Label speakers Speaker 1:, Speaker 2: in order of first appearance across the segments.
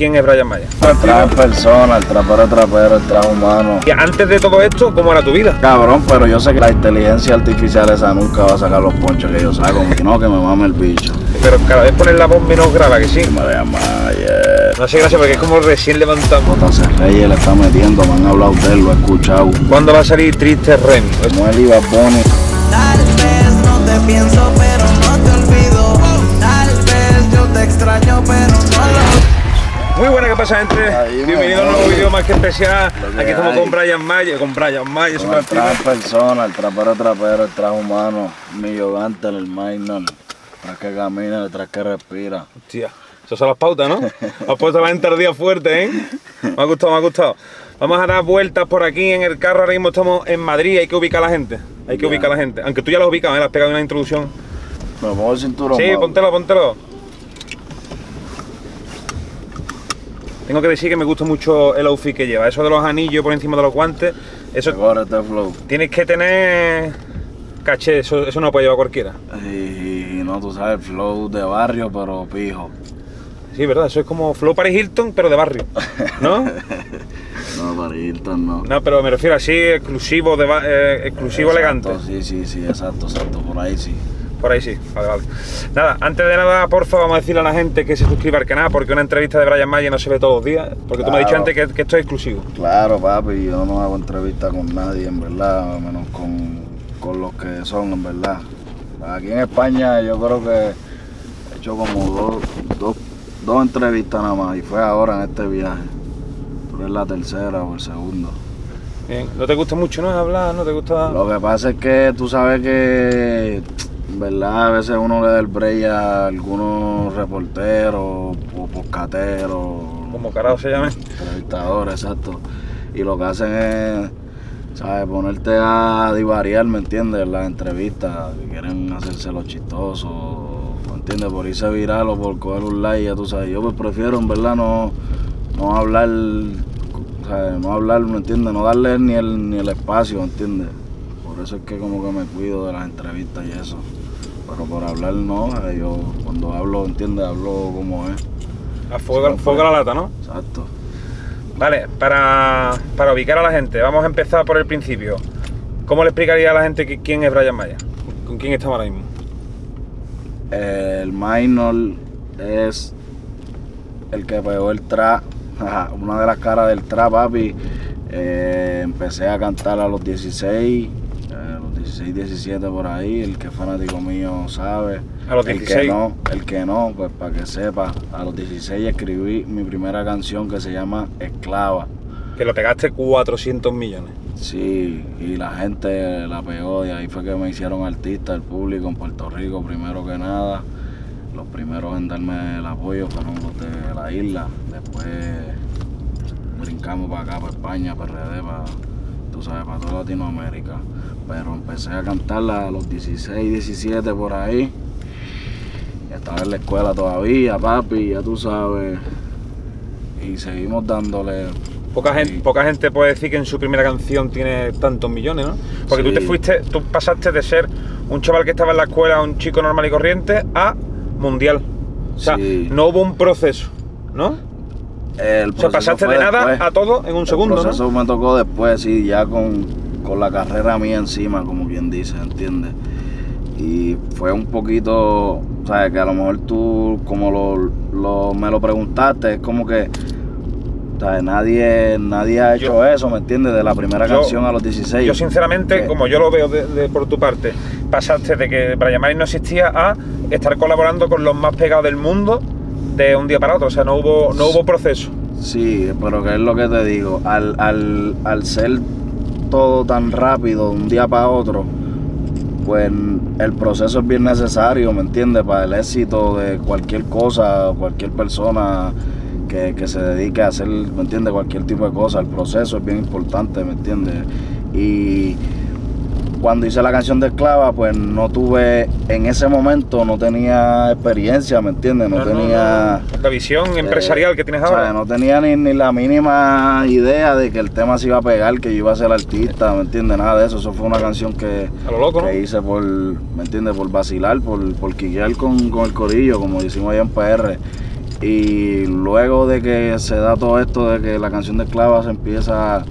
Speaker 1: quién es Brian Maya.
Speaker 2: El trap persona, el trapero trapero, el trap humano.
Speaker 1: Y antes de todo esto, ¿cómo era tu vida?
Speaker 2: Cabrón, pero yo sé que la inteligencia artificial esa nunca va a sacar los ponchos que yo saco. No, que me mame el bicho.
Speaker 1: Pero cada vez poner la voz menos grave, que sí.
Speaker 2: Llama ayer.
Speaker 1: No sé, gracias, porque es como recién levantamos.
Speaker 2: J.C. Reyes le está metiendo, me han hablado de él, lo he escuchado.
Speaker 1: ¿Cuándo va a salir Triste Remy?
Speaker 2: Como él iba Bonnie.
Speaker 3: Tal vez no te pienso, pero no te olvido. Tal vez yo te extraño, pero
Speaker 1: Muy buena, ¿qué pasa, gente? Bienvenido a un nuevo video más que especial.
Speaker 2: Que
Speaker 1: Aquí estamos
Speaker 2: hay.
Speaker 1: con Brian Maya, con Brian Maya,
Speaker 2: Con el trap persona, el trapero trapero, el trap humano. Mi yogante, el minor. Tras que camina, el que respira.
Speaker 1: Hostia, esas son las pautas, ¿no? Has puesto la gente al día fuerte, ¿eh? Me ha gustado, me ha gustado. Vamos a dar vueltas por aquí en el carro. Ahora mismo estamos en Madrid. Hay que ubicar a la gente. Hay que ubicar a la gente. Aunque tú ya lo has ubicado, ¿eh? Le has pegado una introducción.
Speaker 2: Me pongo el cinturón.
Speaker 1: Sí, póntelo, póntelo. Tengo que decir que me gusta mucho el outfit que lleva. Eso de los anillos por encima de los guantes. Eso
Speaker 2: flow.
Speaker 1: tienes que tener caché. Eso, eso no lo puede llevar cualquiera.
Speaker 2: Y, no, tú sabes, flow de barrio, pero pijo.
Speaker 1: Sí, verdad. Eso es como Flow Paris Hilton, pero de barrio. ¿No?
Speaker 2: No, para Hilton no.
Speaker 1: No, pero me refiero así, exclusivo, de eh, exclusivo
Speaker 2: Exacto,
Speaker 1: elegante.
Speaker 2: Sí, sí, sí, exacto, exacto, por ahí sí.
Speaker 1: Por ahí sí, vale, vale. Nada, antes de nada, porfa, vamos a decirle a la gente que se suscriba al canal, porque una entrevista de Brian Maya no se ve todos los días. Porque tú me has dicho antes que, que esto es exclusivo.
Speaker 2: Claro, papi, yo no hago entrevista con nadie, en verdad, menos con, con los que son, en verdad. Aquí en España yo creo que he hecho como dos, dos, dos entrevistas nada más, y fue ahora en este viaje. Tú eres la tercera o el segundo.
Speaker 1: Bien. ¿No te gusta mucho, no? Hablar, ¿no te gusta...?
Speaker 2: Lo que pasa es que tú sabes que, verdad, a veces uno le da el break a algunos reporteros o poscateros.
Speaker 1: Como carajo se llame.
Speaker 2: entrevistadores, exacto. Y lo que hacen es, ¿sabes? Ponerte a divariar, ¿me entiendes? Las entrevistas, que quieren hacerse los chistosos, ¿me entiendes? Por irse viral o por coger un like, ya tú sabes. Yo pues prefiero, en verdad, no, no hablar, ¿sabes? No hablar, ¿me entiendes? No darle ni el, ni el espacio, ¿me entiendes? Por eso es que como que me cuido de las entrevistas y eso. Pero por hablar no, ¿sabes? yo cuando hablo, ¿entiendes? Hablo como es.
Speaker 1: A fuego,
Speaker 2: Sí,
Speaker 1: fuego a la lata, ¿no?
Speaker 2: Exacto.
Speaker 1: Vale, para, para ubicar a la gente, vamos a empezar por el principio. ¿Cómo le explicaría a la gente que- quién es Brian Maya? ¿Con quién estamos ahora mismo?
Speaker 2: El minor es el que pegó el trap, una de las caras del trap, papi. Eh, empecé a cantar a los 16, eh, a los 16, 17 por ahí. El que es fanático mío sabe.
Speaker 1: A los
Speaker 2: El
Speaker 1: 16.
Speaker 2: que no, el que no, pues para que sepa. A los 16 escribí mi primera canción que se llama Esclava.
Speaker 1: Que lo pegaste 400 millones.
Speaker 2: Sí, y la gente la pegó, y ahí fue que me hicieron artista, el público en Puerto Rico, primero que nada. Los primeros en darme el apoyo fueron los de la isla, después brincamos para acá, para España, para RD, para, tú sabes, para toda Latinoamérica. Pero empecé a cantarla a los 16, 17 por ahí. Estaba en la escuela todavía, papi, ya tú sabes. Y seguimos dándole
Speaker 1: Poca gente, poca gente puede decir que en su primera canción tiene tantos millones, ¿no? Porque tú te fuiste, tú pasaste de ser un chaval que estaba en la escuela, un chico normal y corriente, a mundial. O sea,
Speaker 2: Sí.
Speaker 1: no hubo un proceso, ¿no?
Speaker 2: El
Speaker 1: O sea, pasaste de nada
Speaker 2: después.
Speaker 1: a todo en un segundo,
Speaker 2: El
Speaker 1: ¿no?
Speaker 2: proceso me tocó después, sí, ya con, con la carrera mía encima, como quien dice, ¿entiendes? Y fue un poquito, ¿sabes? Que a lo mejor tú, como lo, lo- me lo preguntaste, es como que, ¿sabes? Nadie, nadie ha hecho
Speaker 1: Yo-
Speaker 2: eso, ¿me entiendes? De la primera
Speaker 1: yo-
Speaker 2: canción a los 16.
Speaker 1: Yo sinceramente,
Speaker 2: Que-
Speaker 1: como yo lo veo de- de- por tu parte, pasaste de que Brian May no existía a estar colaborando con los más pegados del mundo de un día para otro. O sea, no hubo, no hubo proceso.
Speaker 2: Sí, pero que es lo que te digo, al, al, al ser todo tan rápido de un día para otro, pues el proceso es bien necesario, ¿me entiendes? Para el éxito de cualquier cosa, cualquier persona que, que se dedique a hacer, ¿me entiendes? Cualquier tipo de cosa, el proceso es bien importante, ¿me entiendes? Y cuando hice la canción de Esclava, pues no tuve, en ese momento no tenía experiencia, ¿me entiendes? No, tenía...
Speaker 1: no. La visión empresarial que tienes
Speaker 2: O sea,
Speaker 1: ahora.
Speaker 2: no tenía ni, ni la mínima idea de que el tema se iba a pegar, que yo iba a ser artista, ¿me entiendes? Nada de eso. Eso fue una canción que,
Speaker 1: A lo loco, ¿no?
Speaker 2: que hice por, ¿me entiendes? Por vacilar, por, por quiquear con, con el corillo, como decimos allá en PR. Y luego de que se da todo esto, de que la canción de Esclava se empieza
Speaker 1: A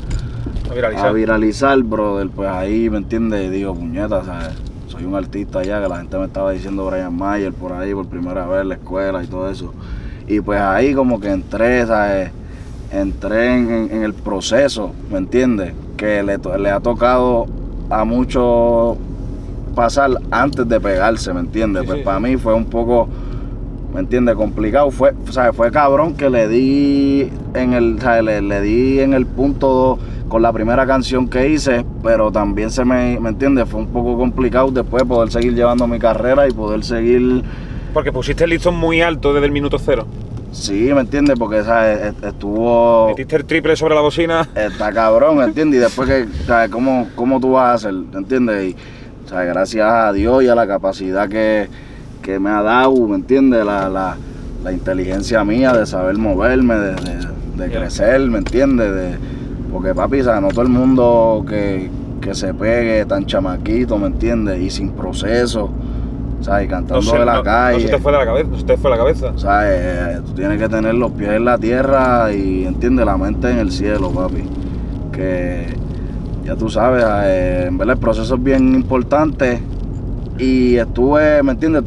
Speaker 1: viralizar.
Speaker 2: a viralizar, brother, pues ahí, ¿me entiendes? Digo, puñeta, ¿sabes? Soy un artista ya, que la gente me estaba diciendo Brian Mayer por ahí por primera vez en la escuela y todo eso. Y pues ahí como que entré, ¿sabes? Entré en, el proceso, ¿me entiendes? Que le, ha tocado a muchos pasar antes de pegarse, ¿me entiendes?
Speaker 1: Sí,
Speaker 2: pues
Speaker 1: sí,
Speaker 2: para
Speaker 1: sí.
Speaker 2: mí fue un poco, ¿me entiendes? Complicado. Fue, o sea, fue cabrón que le di en el, o sea, le, le di en el punto con la primera canción que hice, pero también se me, ¿me entiendes? Fue un poco complicado después poder seguir llevando mi carrera y poder seguir,
Speaker 1: Porque pusiste el listón muy alto desde el minuto cero.
Speaker 2: sí, ¿me entiendes? Porque, ¿sabes? Est- Estuvo...
Speaker 1: Metiste el triple sobre la bocina.
Speaker 2: Está cabrón, ¿me entiendes? Y después que, ¿sabes? ¿Cómo, ¿Cómo tú vas a hacer? ¿Me entiendes? Y, ¿sabes? Gracias a Dios y a la capacidad que, que me ha dado, ¿me entiendes? La, la, la inteligencia mía de saber moverme, de, de- crecer, ¿me entiendes? De, porque papi, ¿sabes? No todo el mundo que, que se pegue tan chamaquito, ¿me entiendes? Y sin proceso, ¿sabes? Cantando de la
Speaker 1: no-
Speaker 2: calle.
Speaker 1: no se te fue de la cabeza. Te fue de la cabeza.
Speaker 2: O sea, eh, tú tienes que tener los pies en la tierra y, entiende, la mente en el cielo, papi. Que ya tú sabes, eh, en verdad el proceso es bien importante y estuve, ¿me entiendes?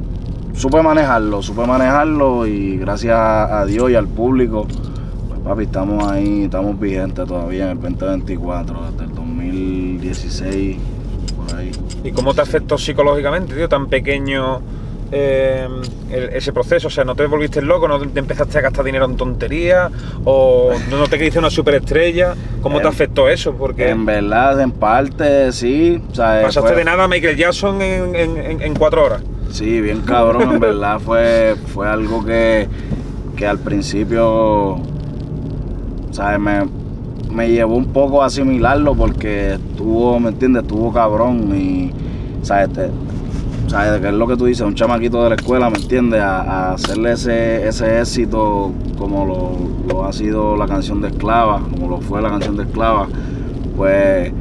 Speaker 2: Supe manejarlo, supe manejarlo y gracias a Dios y al público, pues papi, estamos ahí, estamos vigentes todavía en el 2024, desde el 2016, por ahí.
Speaker 1: ¿Y cómo te afectó psicológicamente, tío, tan pequeño eh, el- ese proceso? O sea, ¿no te volviste loco? ¿No te empezaste a gastar dinero en tonterías? ¿O no te creíste una superestrella? ¿Cómo te
Speaker 2: Em,
Speaker 1: afectó eso? Porque
Speaker 2: En verdad, en parte, sí. O sea,
Speaker 1: pasaste
Speaker 2: fue-
Speaker 1: de nada a Michael Jackson en, en- en- en cuatro horas.
Speaker 2: Sí, bien cabrón, en verdad fue, fue algo que, que al principio, ¿sabes? Me, me llevó un poco a asimilarlo porque estuvo, ¿me entiendes? Estuvo cabrón y, ¿sabes? Te- ¿Sabes? Que es lo que tú dices, un chamaquito de la escuela, ¿me entiendes? A, a hacerle ese, ese éxito como lo, lo ha sido la canción de Esclava, como lo fue la canción de Esclava, pues,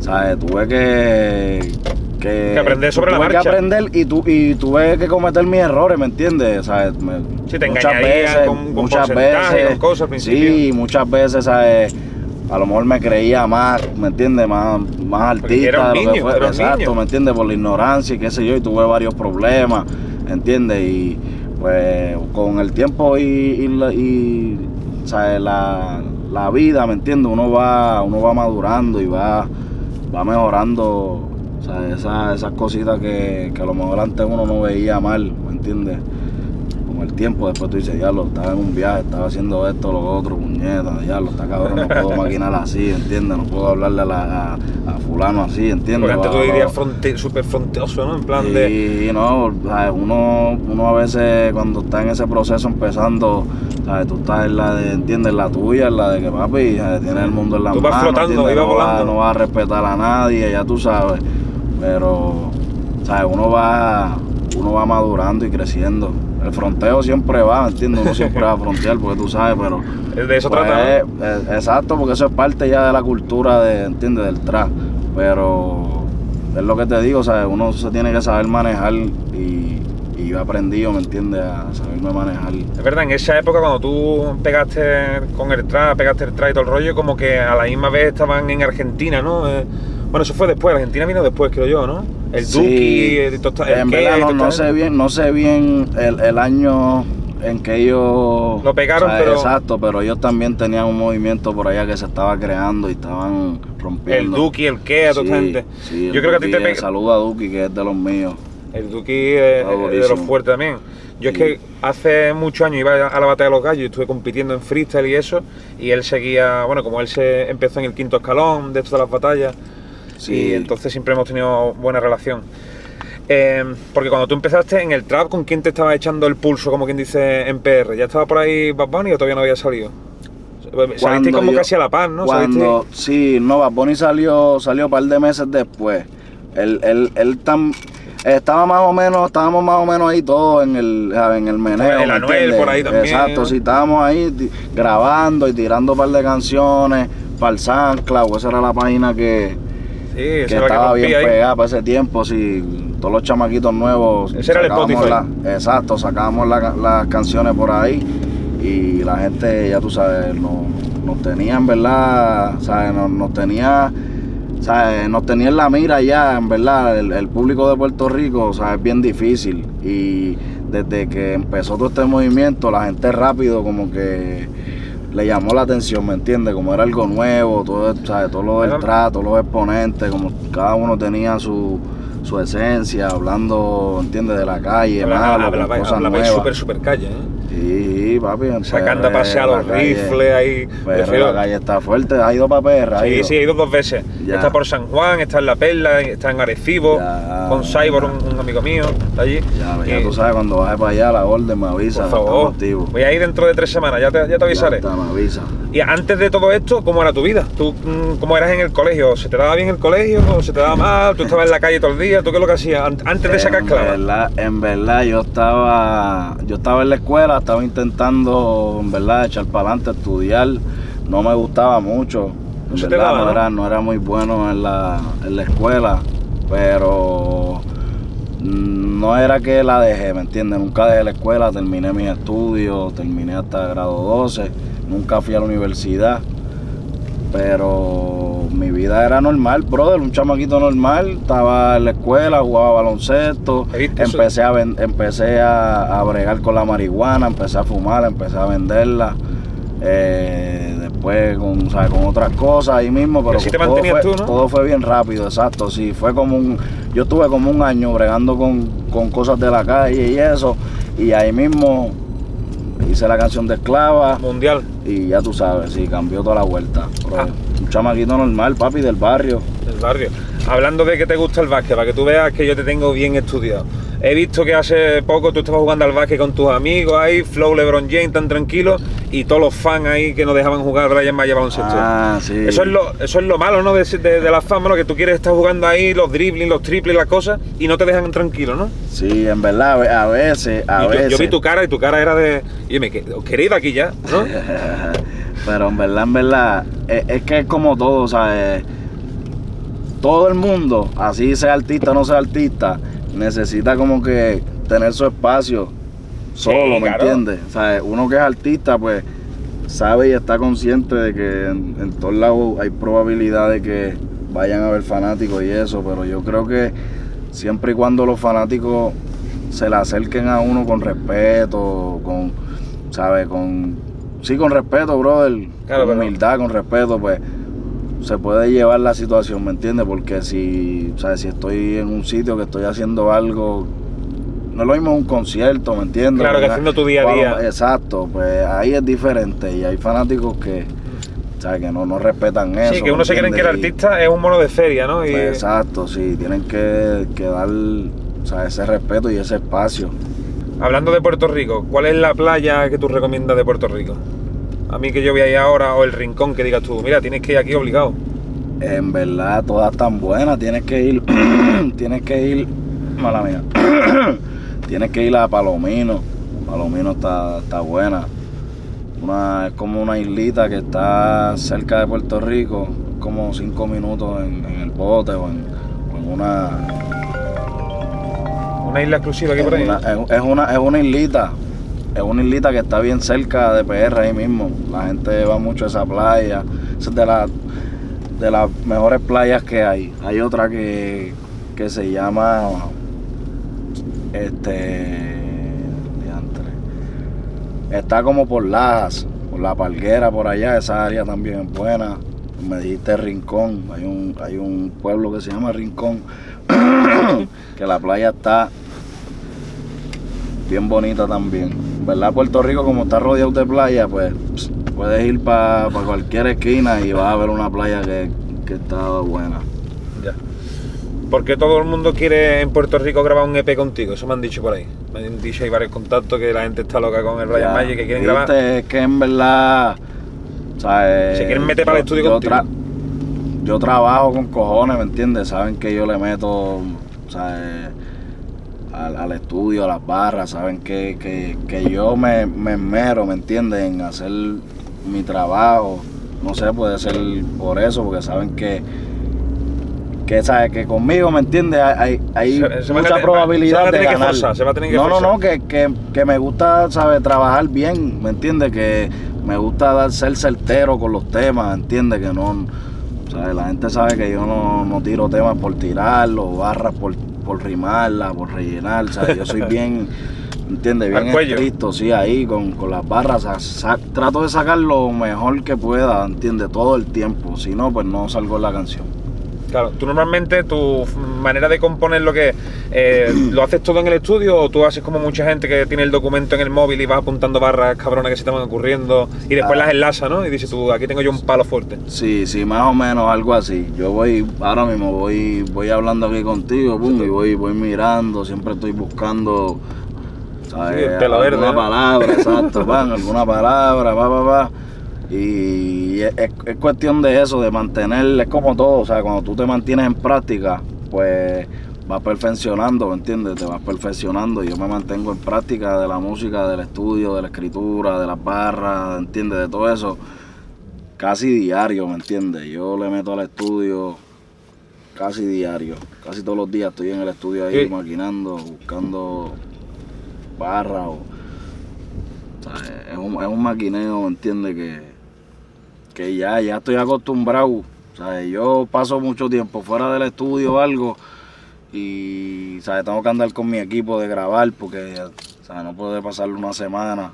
Speaker 2: ¿sabes? Tuve que... Que,
Speaker 1: Que aprender sobre la marcha.
Speaker 2: que aprender y, tu, y tuve que cometer mis errores, ¿me entiendes? ¿Sabes? Me-
Speaker 1: Sí, te
Speaker 2: muchas veces,
Speaker 1: con- con
Speaker 2: muchas
Speaker 1: porcentaje,
Speaker 2: veces,
Speaker 1: con cosas al principio.
Speaker 2: Sí, muchas veces, ¿sabes? A lo mejor me creía más, ¿me entiendes? Más, más
Speaker 1: Porque era un
Speaker 2: artista de lo que
Speaker 1: niño,
Speaker 2: fue. Exacto,
Speaker 1: niño.
Speaker 2: ¿me entiendes? Por la ignorancia y qué sé yo, y tuve varios problemas, ¿entiendes? Y pues con el tiempo y, y, la- y, ¿sabes? La, la vida, ¿me entiendes? Uno va, uno va madurando y va, va mejorando, ¿sabes? Esas, esas cositas que, que a lo mejor antes uno no veía mal, ¿me entiendes? Con el tiempo, después tú dices, diablo, estaba en un viaje, estaba haciendo esto, lo otro, puñeta, diablo, está cabrón, no puedo maquinar así, ¿entiendes? No puedo hablarle a, la, a, a fulano así, ¿entiendes?
Speaker 1: Porque antes tú dirías fronte, súper fronteoso, ¿no? En plan de...
Speaker 2: y no, ¿sabes? Uno, uno a veces cuando está en ese proceso empezando, ¿sabes? Tú estás en la de, ¿entiendes? La tuya, en la de que papi, ¿sabes? tienes el mundo en la
Speaker 1: Tú vas
Speaker 2: mano,
Speaker 1: flotando,
Speaker 2: no, vas, no vas a respetar a nadie, ya tú sabes. Pero, ¿sabes? Uno va, uno va madurando y creciendo. El fronteo siempre va, ¿entiendes? Uno siempre va a frontear porque tú sabes, pero...
Speaker 1: De eso
Speaker 2: Pues,
Speaker 1: trata,
Speaker 2: eh, eh, exacto, porque eso es parte ya de la cultura, de, ¿entiendes? Del trap. Pero es lo que te digo, ¿sabes? Uno se tiene que saber manejar y, y yo he aprendido, ¿me entiendes? A saberme manejar.
Speaker 1: Es verdad, en esa época cuando tú pegaste con el trap, pegaste el trap y todo el rollo, como que a la misma vez estaban en Argentina, ¿no? Eh, bueno, eso fue después, Argentina vino después, creo yo, ¿no? El
Speaker 2: Sí,
Speaker 1: Duki, el, Tosta- el
Speaker 2: en verdad no, no sé bien, no sé bien el, el año en que ellos
Speaker 1: Lo pegaron, pero-
Speaker 2: exacto, pero ellos también tenían un movimiento por allá que se estaba creando y estaban
Speaker 1: El
Speaker 2: rompiendo.
Speaker 1: Duki, el Kea, toda esta
Speaker 2: Sí,
Speaker 1: gente.
Speaker 2: sí, el
Speaker 1: yo creo que a ti
Speaker 2: Duki,
Speaker 1: te pega.
Speaker 2: Saluda a Duki, que es de los míos.
Speaker 1: El Duki es, es de los fuertes también. Yo es
Speaker 2: Sí.
Speaker 1: que hace muchos años iba a la batalla de los gallos y estuve compitiendo en freestyle y eso, y él seguía, bueno, como él se empezó en el quinto escalón de de las batallas,
Speaker 2: Sí.
Speaker 1: y entonces siempre hemos tenido buena relación. Eh, porque cuando tú empezaste en el trap, ¿con quién te estaba echando el pulso, como quien dice, en PR? ¿Ya estaba por ahí Bad Bunny o todavía no había salido? Saliste
Speaker 2: Cuando
Speaker 1: como
Speaker 2: yo-
Speaker 1: casi a la paz, ¿no?
Speaker 2: Cuando, sí, no, Bad Bunny salió, salió un par de meses después. Él, él, él tam- estaba más o menos, estábamos más o menos ahí todos en el, en el meneo.
Speaker 1: El
Speaker 2: ¿me
Speaker 1: Anuel por ahí también.
Speaker 2: Exacto, sí, estábamos ahí grabando y tirando un par de canciones para el SoundCloud, esa era la página que, que estaba bien
Speaker 1: ahí.
Speaker 2: pegada para ese tiempo, sí, todos los chamaquitos nuevos.
Speaker 1: Ese era el
Speaker 2: sacábamos
Speaker 1: Spotify.
Speaker 2: la- exacto, sacábamos la- las canciones por ahí y la gente, ya tú sabes, nos, nos tenía en verdad, ¿sabes? Nos, nos tenía, ¿sabes? Nos tenía en la mira ya, en verdad, el, el público de Puerto Rico, o sea, es bien difícil y desde que empezó todo este movimiento, la gente rápido como que le llamó la atención, ¿me entiendes? Como era algo nuevo, todo, ¿sabes? todo lo del trato, los exponentes, como cada uno tenía su, su esencia, hablando, ¿entiendes? De la calle,
Speaker 1: Hablaba,
Speaker 2: malo, con
Speaker 1: hablaba,
Speaker 2: cosas nuevas.
Speaker 1: super, super calle, ¿eh?
Speaker 2: Sí, papi.
Speaker 1: Sacando a pasear los
Speaker 2: calle-
Speaker 1: rifles ahí.
Speaker 2: Pero la calle está fuerte, ha ido para PR, ha
Speaker 1: Sí,
Speaker 2: ido.
Speaker 1: sí, he ido dos veces.
Speaker 2: Ya.
Speaker 1: Está por San Juan, está en La Perla, está en Arecibo,
Speaker 2: Ya.
Speaker 1: con Cyborg, un, un amigo mío, de allí.
Speaker 2: Ya, ya tú sabes, cuando bajes para allá, la orden me avisa.
Speaker 1: Por favor, voy a ir dentro de tres semanas, ya te, ya te
Speaker 2: Ya
Speaker 1: avisaré.
Speaker 2: está, me avisa.
Speaker 1: Y antes de todo esto, ¿cómo era tu vida? ¿Tú mm, cómo eras en el colegio? ¿Se te daba bien el colegio? ¿O se te daba mal? ¿Tú estabas en la calle todo el día? ¿Tú qué es lo que hacías an- antes de sacar
Speaker 2: en verdad, en verdad, yo estaba, yo estaba en la escuela, estaba intentando, en verdad, echar para adelante, estudiar. No me gustaba mucho. En verdad, no,
Speaker 1: ¿no?
Speaker 2: era, no era muy bueno en la, en la escuela, pero no era que la dejé, ¿me entiendes? Nunca dejé la escuela, terminé mis estudios, terminé hasta grado 12, nunca fui a la universidad, pero mi vida era normal, brother, un chamaquito normal, estaba en la escuela, jugaba baloncesto, empecé a, empecé a, a bregar con la marihuana, empecé a fumar, empecé a venderla. eh, después con, ¿sabes? con otras cosas ahí mismo, pero
Speaker 1: así te
Speaker 2: todo
Speaker 1: mantenías
Speaker 2: fue,
Speaker 1: tú, ¿no?
Speaker 2: todo fue bien rápido, exacto, sí, fue como un, yo estuve como un año bregando con, con cosas de la calle y eso, y ahí mismo hice la canción de Esclava,
Speaker 1: Mundial,
Speaker 2: y ya tú sabes, sí, cambió toda la vuelta. bro.
Speaker 1: Ah.
Speaker 2: Un chamaquito normal, papi, del barrio.
Speaker 1: del barrio. Hablando de que te gusta el básquet, para que tú veas que yo te tengo bien estudiado. He visto que hace poco tú estabas jugando al básquet con tus amigos ahí, Flow, LeBron James, tan tranquilo, y todos los fans ahí que no dejaban jugar Brian Mayer baloncesto.
Speaker 2: Ah, sí.
Speaker 1: Eso es, lo, eso es lo malo, ¿no? De, de- de la fama, ¿no? Que tú quieres estar jugando ahí los dribbling, los triples, las cosas, y no te dejan tranquilo, ¿no?
Speaker 2: Sí, en verdad, a ve- a veces, a
Speaker 1: Y
Speaker 2: veces.
Speaker 1: yo vi tu cara y tu cara era de. Y me de aquí ya, ¿no?
Speaker 2: Pero en verdad, en verdad, es, es que es como todo, ¿sabes? Todo el mundo, así sea artista o no sea artista, necesita como que tener su espacio solo, ¿me
Speaker 1: claro.
Speaker 2: entiendes? O sea, uno que es artista, pues sabe y está consciente de que en, en todos lados hay probabilidad de que vayan a haber fanáticos y eso, pero yo creo que siempre y cuando los fanáticos se le acerquen a uno con respeto, con, ¿sabes? Con, sí, con respeto, brother,
Speaker 1: Claro,
Speaker 2: con
Speaker 1: pero-
Speaker 2: humildad, con respeto, pues se puede llevar la situación, ¿me entiendes? Porque si, ¿sabes? Si estoy en un sitio que estoy haciendo algo, no es lo mismo un concierto, ¿me entiendes?
Speaker 1: Claro, que haciendo tu día a
Speaker 2: Bueno,
Speaker 1: día.
Speaker 2: Exacto, pues ahí es diferente y hay fanáticos que, ¿sabes? Que no, no respetan eso.
Speaker 1: Sí, que uno
Speaker 2: ¿me
Speaker 1: se cree que el artista es un mono de feria, ¿no? Y,
Speaker 2: pues, exacto, sí, tienen que, que dar sea, ese respeto y ese espacio.
Speaker 1: Hablando de Puerto Rico, ¿cuál es la playa que tú recomiendas de Puerto Rico? A mí que yo voy ahí ahora, o el rincón que digas tú, mira, tienes que ir aquí obligado.
Speaker 2: En verdad, todas tan buenas, tienes que ir, tienes que ir, mala mía, tienes que ir a Palomino. Palomino está, está buena. Una, es como una islita que está cerca de Puerto Rico, como cinco minutos en, en el bote o en, una,
Speaker 1: Una isla exclusiva aquí por ahí.
Speaker 2: Es una, es- es una, es una islita. Es una islita que está bien cerca de PR ahí mismo. La gente va mucho a esa playa. Es de, la- de las mejores playas que hay. Hay otra que, que se llama. Este. Está como por Lajas, por la Palguera, por allá. Esa área también es buena. Me dijiste Rincón. Hay un, hay un pueblo que se llama Rincón. que la playa está bien bonita también. ¿Verdad? Puerto Rico, como está rodeado de playa, pues puedes ir para cualquier esquina y vas a ver una playa que, que está buena.
Speaker 1: Ya. Porque todo el mundo quiere en Puerto Rico grabar un EP contigo, eso me han dicho por ahí. Me han dicho hay varios contactos que la gente está loca con el
Speaker 2: Ya,
Speaker 1: Magic, que quieren
Speaker 2: viste,
Speaker 1: grabar.
Speaker 2: Es que en verdad. eh,
Speaker 1: Se quieren meter para el estudio
Speaker 2: yo,
Speaker 1: contigo.
Speaker 2: tra- yo trabajo con cojones, ¿me entiendes? Saben que yo le meto eh, al, al estudio, a las barras, saben que, que- que yo me, me esmero, ¿me entiendes? En hacer mi trabajo. No sé, puede ser por eso, porque saben que que sabes que conmigo, ¿me entiendes? Hay, hay
Speaker 1: Se- se
Speaker 2: mucha
Speaker 1: tener-
Speaker 2: probabilidad
Speaker 1: se
Speaker 2: de
Speaker 1: que
Speaker 2: ganar.
Speaker 1: forzar, se va a tener que
Speaker 2: no, no,
Speaker 1: forzar.
Speaker 2: no, que, que, que me gusta, ¿sabes? Trabajar bien, ¿me entiendes? Que me gusta dar, ser certero con los temas, ¿entiendes? Que no, ¿sabes? La gente sabe que yo no, no tiro temas por tirarlo, barras por, por rimarla, por rellenar, ¿sabes? Yo soy bien, ¿entiendes? Bien estricto, sí, ahí con, con las barras, trato de sacar lo mejor que pueda, ¿entiendes? Todo el tiempo, si no, pues no salgo la canción.
Speaker 1: Claro, tú normalmente tu manera de componer lo que eh, lo haces todo en el estudio o tú haces como mucha gente que tiene el documento en el móvil y va apuntando barras cabronas que se te van ocurriendo y después
Speaker 2: Ah.
Speaker 1: las enlaza, ¿no? Y dices tú, aquí tengo yo un palo fuerte.
Speaker 2: Sí, sí, más o menos algo así. Yo voy, ahora mismo voy, voy hablando aquí contigo, pum, y voy, voy mirando, siempre estoy buscando, ¿sabes?
Speaker 1: Sí, verde,
Speaker 2: alguna palabra, exacto, van, alguna palabra, va, va, va. Y es, es- es cuestión de eso, de mantener, es como todo, o sea, cuando tú te mantienes en práctica, pues vas perfeccionando, ¿me entiendes? Te vas perfeccionando. Yo me mantengo en práctica de la música, del estudio, de la escritura, de las barras, ¿entiendes? De todo eso casi diario, ¿me entiendes? Yo le meto al estudio casi diario. Casi todos los días estoy en el estudio ahí maquinando, buscando barras o... o sea, es, un, es un maquineo, ¿me entiendes? Que, que ya, ya estoy acostumbrado. O sea, yo paso mucho tiempo fuera del estudio o algo y ¿sabes? tengo que andar con mi equipo de grabar porque ¿sabes? no puede pasar una semana,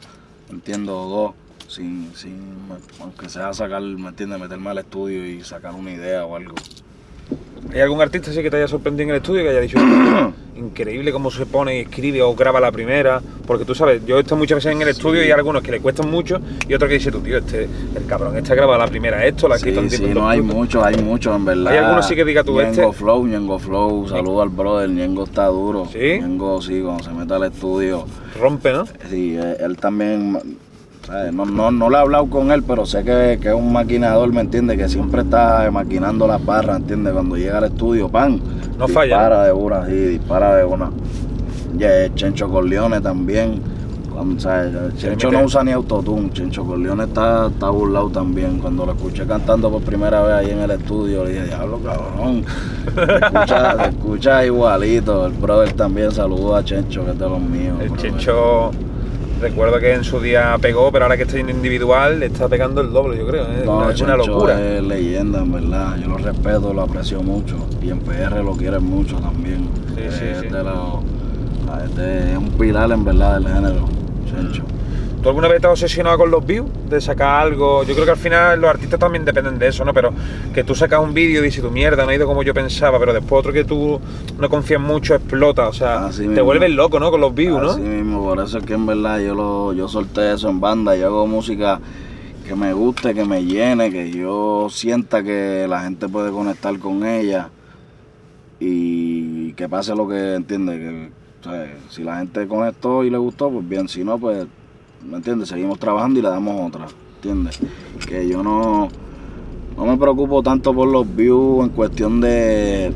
Speaker 2: entiendo, o dos, sin, sin, aunque sea sacar, ¿me entiendes? Meterme al estudio y sacar una idea o algo.
Speaker 1: ¿Hay algún artista así que te haya sorprendido en el estudio que haya dicho increíble cómo se pone y escribe o graba la primera? Porque tú sabes, yo he estado muchas veces en el estudio y hay algunos que le cuestan mucho y otros que dice tú, tío, este, el cabrón, este ha grabado la primera esto, la
Speaker 2: Sí, sí,
Speaker 1: tiempo
Speaker 2: no hay muchos, hay muchos en verdad.
Speaker 1: ¿Hay alguno sí que diga tú,
Speaker 2: Ñengo
Speaker 1: este?
Speaker 2: Flow, Ñengo Flow, saludo al brother, Ñengo está duro.
Speaker 1: ¿Sí?
Speaker 2: Ñengo sí, cuando se mete al estudio.
Speaker 1: Rompe, ¿no?
Speaker 2: Sí, eh, él también. No, no, no le he hablado con él, pero sé que, que es un maquinador, ¿me entiendes? Que siempre está maquinando las barras, ¿entiendes? Cuando llega al estudio, pan,
Speaker 1: No falla,
Speaker 2: dispara de una, sí, dispara de una. Y eh, Chencho Corleone también, cuando, ¿sabes? Chencho no usa ni autotune, Chencho Corleone está, está burlado también. Cuando lo escuché cantando por primera vez ahí en el estudio, le dije, diablo, cabrón, se escucha, igualito. El brother también saludó a Chencho, que es de los míos.
Speaker 1: El
Speaker 2: brother.
Speaker 1: Chencho, recuerdo que en su día pegó, pero ahora que está en individual, le está pegando el doble, yo creo. ¿eh?
Speaker 2: No,
Speaker 1: es una locura.
Speaker 2: Es leyenda, en verdad. Yo lo respeto, lo aprecio mucho. Y en PR lo quieren mucho también.
Speaker 1: Sí, sí,
Speaker 2: es,
Speaker 1: sí.
Speaker 2: De los- es de- es un pilar, en verdad, del género. Chencho.
Speaker 1: ¿Tú alguna vez te has obsesionado con los views? De sacar algo. Yo creo que al final los artistas también dependen de eso, ¿no? Pero que tú sacas un vídeo y dices, tu mierda, no ha ido como yo pensaba, pero después otro que tú no confías mucho explota. O sea,
Speaker 2: Así
Speaker 1: te
Speaker 2: mismo.
Speaker 1: vuelves loco, ¿no? Con los views, ¿no?
Speaker 2: Así mismo, por eso es que en verdad yo lo, yo solté eso en banda, yo hago música que me guste, que me llene, que yo sienta que la gente puede conectar con ella y que pase lo que entiende, que o sea, si la gente conectó y le gustó, pues bien, si no, pues, ¿me entiendes? Seguimos trabajando y le damos otra, ¿entiendes? Que yo no, no me preocupo tanto por los views en cuestión de,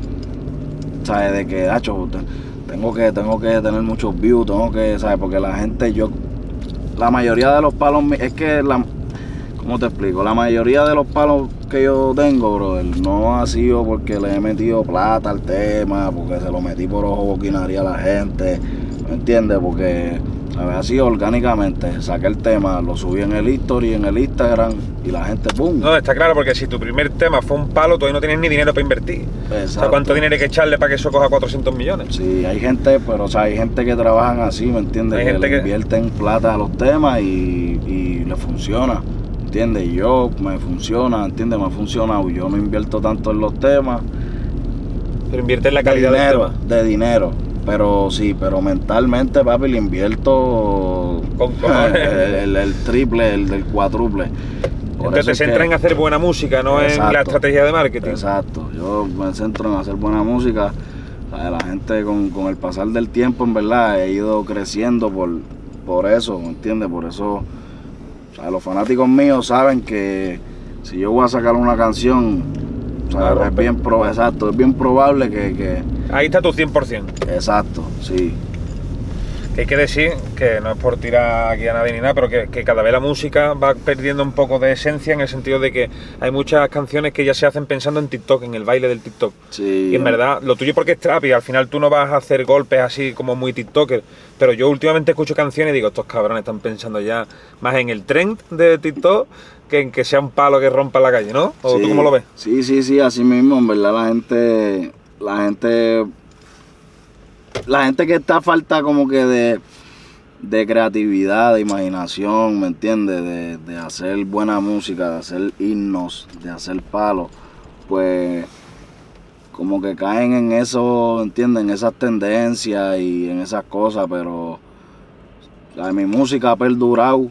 Speaker 2: ¿sabes? De que, hacho, te- tengo que, tengo que tener muchos views, tengo que, ¿sabes? Porque la gente, yo, la mayoría de los palos, es que la, ¿cómo te explico? La mayoría de los palos que yo tengo, brother, no ha sido porque le he metido plata al tema, porque se lo metí por ojo boquinaria a la gente, ¿me entiendes? Porque, ¿sabes? Ha sido orgánicamente, saqué el tema, lo subí en el history, en el Instagram, y la gente, ¡pum!
Speaker 1: No, está claro, porque si tu primer tema fue un palo, todavía no tienes ni dinero para invertir. O sea,
Speaker 2: Exacto.
Speaker 1: ¿cuánto dinero hay que echarle para que eso coja 400 millones?
Speaker 2: Sí, hay gente, pero o sea, hay gente que trabajan así, ¿me entiendes?
Speaker 1: Hay
Speaker 2: que
Speaker 1: gente
Speaker 2: le
Speaker 1: que-
Speaker 2: invierten plata a los temas y, y le funciona, ¿entiendes? Yo me funciona, ¿entiendes? Me ha funcionado. Yo no invierto tanto en los temas.
Speaker 1: Pero invierte en la
Speaker 2: de
Speaker 1: calidad del
Speaker 2: dinero,
Speaker 1: tema.
Speaker 2: de dinero. Pero sí, pero mentalmente, papi, le invierto
Speaker 1: Con
Speaker 2: el, el- el triple, el del cuádruple.
Speaker 1: Entonces te
Speaker 2: que-
Speaker 1: en hacer buena música, no en la
Speaker 2: Exacto.
Speaker 1: estrategia de marketing.
Speaker 2: Exacto, yo me centro en hacer buena música. La, la gente con, con el pasar del tiempo, en verdad, he ido creciendo por, por eso, ¿me entiendes? Por eso, o sea, los fanáticos míos saben que si yo voy a sacar una canción, o sea,
Speaker 1: a
Speaker 2: es bien, pro- exacto, es bien probable que, que-
Speaker 1: Ahí está tu 100%.
Speaker 2: exacto, sí.
Speaker 1: Que hay que decir, que no es por tirar aquí a nadie ni nada, pero que, que cada vez la música va perdiendo un poco de esencia en el sentido de que hay muchas canciones que ya se hacen pensando en TikTok, en el baile del TikTok.
Speaker 2: Sí.
Speaker 1: Y en verdad, lo tuyo porque es trap y al final tú no vas a hacer golpes así como muy TikToker. Pero yo últimamente escucho canciones y digo, estos cabrones están pensando ya más en el trend de TikTok que en que sea un palo que rompa la calle, ¿no? ¿O
Speaker 2: Sí,
Speaker 1: tú cómo lo ves?
Speaker 2: Sí, sí, sí, así mismo, en verdad la gente, la gente, la gente que está falta como que de, de creatividad, de imaginación, ¿me entiendes? De, de hacer buena música, de hacer himnos, de hacer palos, pues como que caen en eso, ¿entiendes? En esas tendencias y en esas cosas, pero o mi música ha perdurado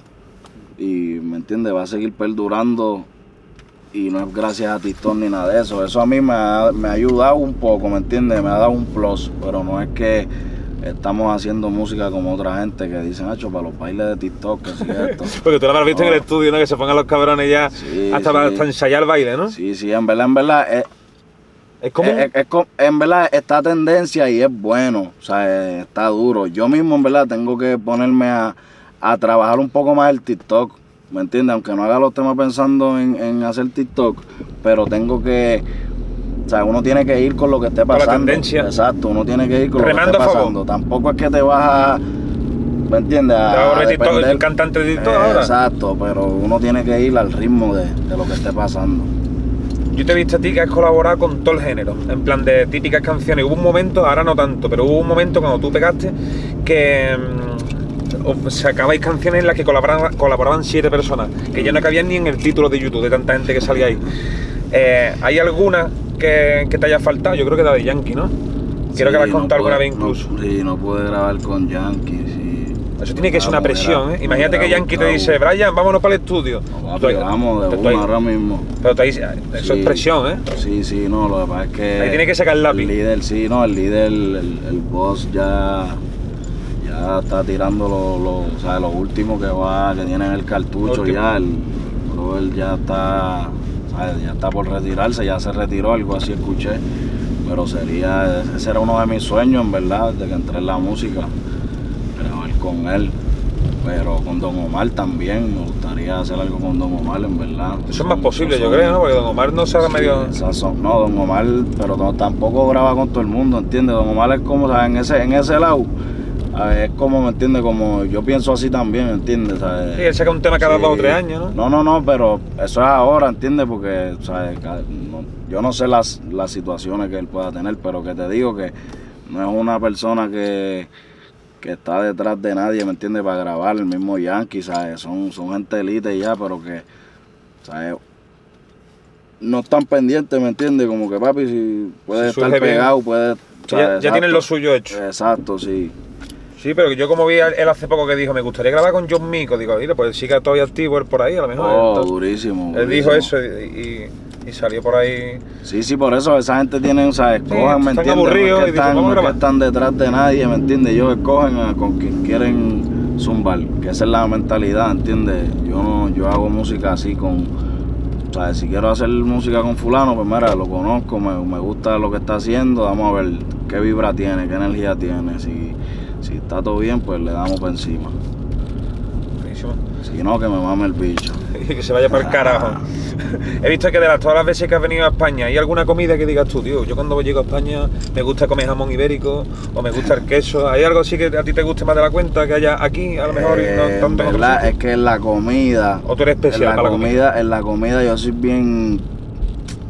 Speaker 2: y, ¿me entiendes? Va a seguir perdurando y no es gracias a TikTok ni nada de eso. Eso a mí me ha, me ha ayudado un poco, ¿me entiendes? Me ha dado un plus, pero no es que estamos haciendo música como otra gente que dicen, hacho, para los bailes de TikTok, que sí esto.
Speaker 1: Porque tú lo habrás visto en el estudio, ¿no? Que se pongan los cabrones ya
Speaker 2: Sí,
Speaker 1: hasta para
Speaker 2: sí.
Speaker 1: hasta ensayar baile, ¿no?
Speaker 2: Sí, sí, en verdad, en verdad, es,
Speaker 1: Es como...
Speaker 2: es- es co- en verdad está tendencia y es bueno, o sea, eh, está duro. Yo mismo, en verdad, tengo que ponerme a, a trabajar un poco más el TikTok, ¿me entiendes? Aunque no haga los temas pensando en, en hacer TikTok, pero tengo que, o sea, uno tiene que ir con lo que esté
Speaker 1: la
Speaker 2: pasando.
Speaker 1: tendencia.
Speaker 2: Exacto, uno tiene que ir con
Speaker 1: Remando
Speaker 2: lo que esté pasando. Tampoco es que te vas a, ¿me entiendes?
Speaker 1: A
Speaker 2: depender-
Speaker 1: un cantante de TikTok
Speaker 2: Eh,
Speaker 1: ahora.
Speaker 2: Exacto, pero uno tiene que ir al ritmo de, de lo que esté pasando.
Speaker 1: Yo te he visto a ti que has colaborado con todo el género, en plan de típicas canciones. Hubo un momento, ahora no tanto, pero hubo un momento cuando tú pegaste que mm, os sacabais canciones en las que colaboraban, colaboraban siete personas, que ya no cabían ni en el título de YouTube de tanta gente que salía ahí. Eh, ¿Hay alguna que, que te haya faltado? Yo creo que la de Yankee, ¿no? Quiero
Speaker 2: Sí,
Speaker 1: que la has
Speaker 2: no
Speaker 1: contado alguna
Speaker 2: pude-
Speaker 1: vez incluso.
Speaker 2: no- sí, no pude grabar con Yankee, sí.
Speaker 1: Eso tiene que ser una presión,
Speaker 2: era-
Speaker 1: ¿eh? Imagínate que Yankee te dice, Brian, vámonos para el estudio.
Speaker 2: No, papi, vamos de una ahora mismo.
Speaker 1: Pero tú ahí- eso
Speaker 2: Sí.
Speaker 1: es presión, ¿eh?
Speaker 2: Sí, sí, no, lo que pasa es que...
Speaker 1: Ahí tiene que sacar el lápiz.
Speaker 2: El líder, sí, no, el líder, el, el boss ya... Ya está tirando lo, lo, o sea, lo último que va, que tiene en el cartucho
Speaker 1: Último.
Speaker 2: ya, el brother ya está, ¿sabes? ya está por retirarse, ya se retiró, algo así escuché. Pero sería, ese era uno de mis sueños, en verdad, de que entré en la música, grabar con él. Pero con Don Omar también, me gustaría hacer algo con Don Omar, en verdad.
Speaker 1: Eso es más
Speaker 2: Son-
Speaker 1: posible, yo creo, ¿no? Porque Don Omar no se
Speaker 2: Sí,
Speaker 1: medio...
Speaker 2: son- no, Don Omar, pero no- tampoco graba con todo el mundo, ¿entiendes? Don Omar es como. En ese, en ese lado, es como, ¿me entiendes? Como yo pienso así también, ¿entiendes? ¿Sabes?
Speaker 1: Sí, él saca un tema cada
Speaker 2: Sí.
Speaker 1: dos o tres años, ¿no?
Speaker 2: No, no, no, pero eso es ahora, ¿entiendes? Porque, ¿sabes? No- yo no sé las, las situaciones que él pueda tener, pero que te digo que no es una persona que, que está detrás de nadie, ¿me entiendes? Para grabar el mismo Yankee, ¿sabes? Son, son gente elite ya, pero que, ¿sabes? No están pendientes, ¿me entiendes? Como que papi, si puede
Speaker 1: Si
Speaker 2: estar
Speaker 1: bien.
Speaker 2: pegado, puede...
Speaker 1: Ya,
Speaker 2: ¿sabes?
Speaker 1: ya tienen lo suyo hecho.
Speaker 2: Exacto, sí.
Speaker 1: Sí, pero yo como vi él hace poco que dijo, me gustaría grabar con John Mico, digo, mira, pues sigue todavía activo él por ahí, a lo mejor.
Speaker 2: Oh,
Speaker 1: Entonces,
Speaker 2: durísimo.
Speaker 1: él dijo eso y, y- y salió por ahí.
Speaker 2: Sí, sí, por eso esa gente tiene, ¿sabes?
Speaker 1: Sí,
Speaker 2: Cojan, ¿me entiendes?
Speaker 1: aburridos y
Speaker 2: que están,
Speaker 1: "Vamos a
Speaker 2: no es que
Speaker 1: grabar".
Speaker 2: están detrás de nadie, ¿me entiendes? Ellos escogen a- con quien quieren zumbar, que esa es la mentalidad, ¿entiendes? Yo no, yo hago música así con, ¿sabes? Si quiero hacer música con fulano, pues mira, lo conozco, me, me gusta lo que está haciendo, vamos a ver qué vibra tiene, qué energía tiene, si, si está todo bien, pues le damos por encima.
Speaker 1: Buenísimo.
Speaker 2: Si no, que me mame el bicho.
Speaker 1: que se vaya para el carajo. He visto que de las, todas las veces que has venido a España, ¿hay alguna comida que digas tú, tío? Yo cuando llego a España me gusta comer jamón ibérico o me gusta el queso. ¿Hay algo así que a ti te guste más de la cuenta que haya aquí, a lo mejor, no
Speaker 2: Eh,
Speaker 1: tanto en
Speaker 2: verdad, es que en la comida,
Speaker 1: ¿O tú eres
Speaker 2: en
Speaker 1: especial
Speaker 2: la
Speaker 1: para la comida?
Speaker 2: comida, en la comida yo soy bien,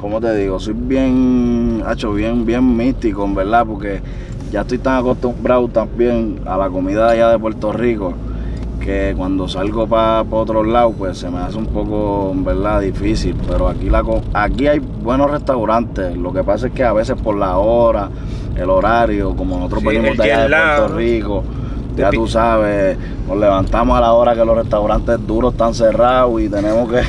Speaker 2: ¿cómo te digo? Soy bien, hecho bien, bien místico, en verdad, porque ya estoy tan acostumbrado también a la comida allá de Puerto Rico que cuando salgo para otros lados pues se me hace un poco en verdad difícil pero aquí la aquí hay buenos restaurantes lo que pasa es que a veces por la hora el horario como nosotros
Speaker 1: Sí,
Speaker 2: venimos de allá de Puerto. Rico ya tú sabes nos levantamos a la hora que los restaurantes duros están cerrados y tenemos que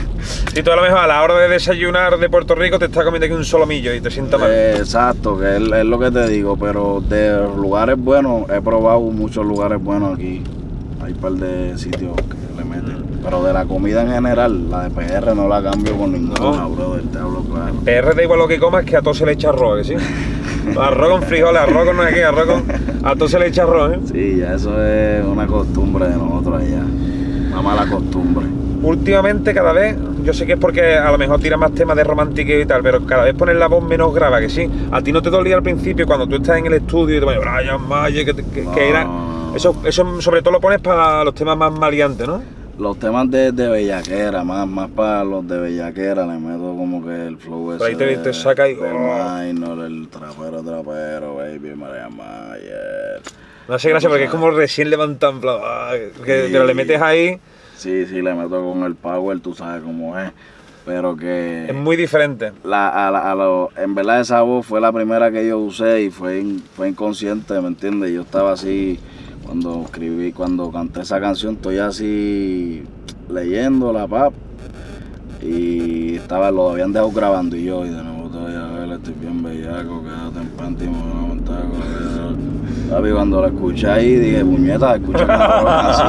Speaker 1: Si tú a lo mejor a la hora de desayunar de Puerto Rico te estás comiendo aquí un solomillo y te sienta mal.
Speaker 2: Eh, exacto, que es, es lo que te digo, pero de lugares buenos, he probado muchos lugares buenos aquí. Hay un par de sitios que le meten. Pero de la comida en general, la de PR no la cambio con ninguna,
Speaker 1: No.
Speaker 2: brother, te hablo claro.
Speaker 1: PR da igual lo que comas que a todo se le echa arroz, ¿que ¿sí? Arroz con frijoles, arroz con no sé qué, arroz con. A todo se le echa arroz, ¿eh?
Speaker 2: Sí, ya eso es una costumbre de nosotros allá. Una mala costumbre.
Speaker 1: Últimamente, cada vez, yo sé que es porque a lo mejor tira más temas de romántico y tal, pero cada vez pones la voz menos grave, que sí. A ti no te dolía al principio cuando tú estás en el estudio y te pones Brian Mayer, que, que- que era. Eso, eso sobre todo lo pones para los temas más maleantes, ¿no?
Speaker 2: Los temas de, de bellaquera, más, más para los de bellaquera, le meto como que el flow ese
Speaker 1: ahí te-
Speaker 2: de-
Speaker 1: te saca y-
Speaker 2: del
Speaker 1: oh.
Speaker 2: minor, el trapero, trapero, baby, María Mayer.
Speaker 1: No hace gracia porque es como recién plan, ah, que,
Speaker 2: Sí.
Speaker 1: pero le metes ahí,
Speaker 2: Sí, sí, le meto con el power, tú sabes cómo es. Pero que...
Speaker 1: es muy diferente.
Speaker 2: la, a la- a lo- en verdad esa voz fue la primera que yo usé y fue, in- fue inconsciente, ¿me entiendes? Yo estaba así, cuando escribí, cuando canté esa canción, estoy así leyéndola, pap. Y estaba, lo habían dejado grabando y yo, y de nuevo voy a ver, estoy bien bellaco, quédate en panty, me voy a la- Papi, cuando lo escuché ahí, dije, puñeta, escúchame así.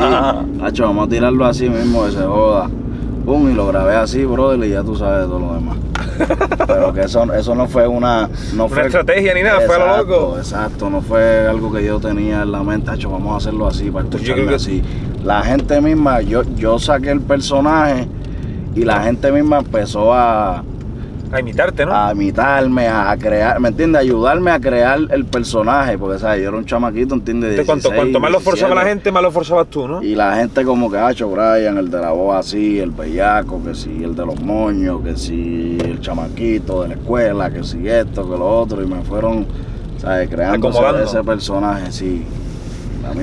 Speaker 2: Hacho, vamos a tirarlo así mismo, que se joda. Pum, y lo grabé así, brother, y ya tú sabes todo lo demás. Pero que eso, eso no fue una... No
Speaker 1: Una
Speaker 2: fue,
Speaker 1: estrategia ni nada, fue a lo
Speaker 2: Exacto,
Speaker 1: loco.
Speaker 2: Exacto, no fue algo que yo tenía en la mente, Hacho, vamos a hacerlo así, para
Speaker 1: Pues yo
Speaker 2: escucharme
Speaker 1: creo que-
Speaker 2: así. La gente misma, yo, yo saqué el personaje y la gente misma empezó a,
Speaker 1: A imitarte, ¿no?
Speaker 2: a imitarme, a, crear, ¿me entiendes? Ayudarme a crear el personaje, porque, ¿sabes? Yo era un chamaquito, ¿entiendes?
Speaker 1: Cuanto,
Speaker 2: 16,
Speaker 1: cuanto más lo forzaba la
Speaker 2: 17.
Speaker 1: gente, más lo forzabas tú, ¿no?
Speaker 2: Y la gente como que, hacho, Brian, el de la voz así, el bellaco, que sí, el de los moños, que sí, el chamaquito de la escuela, que sí esto, que lo otro, y me fueron, ¿sabes? Creando ese personaje, sí.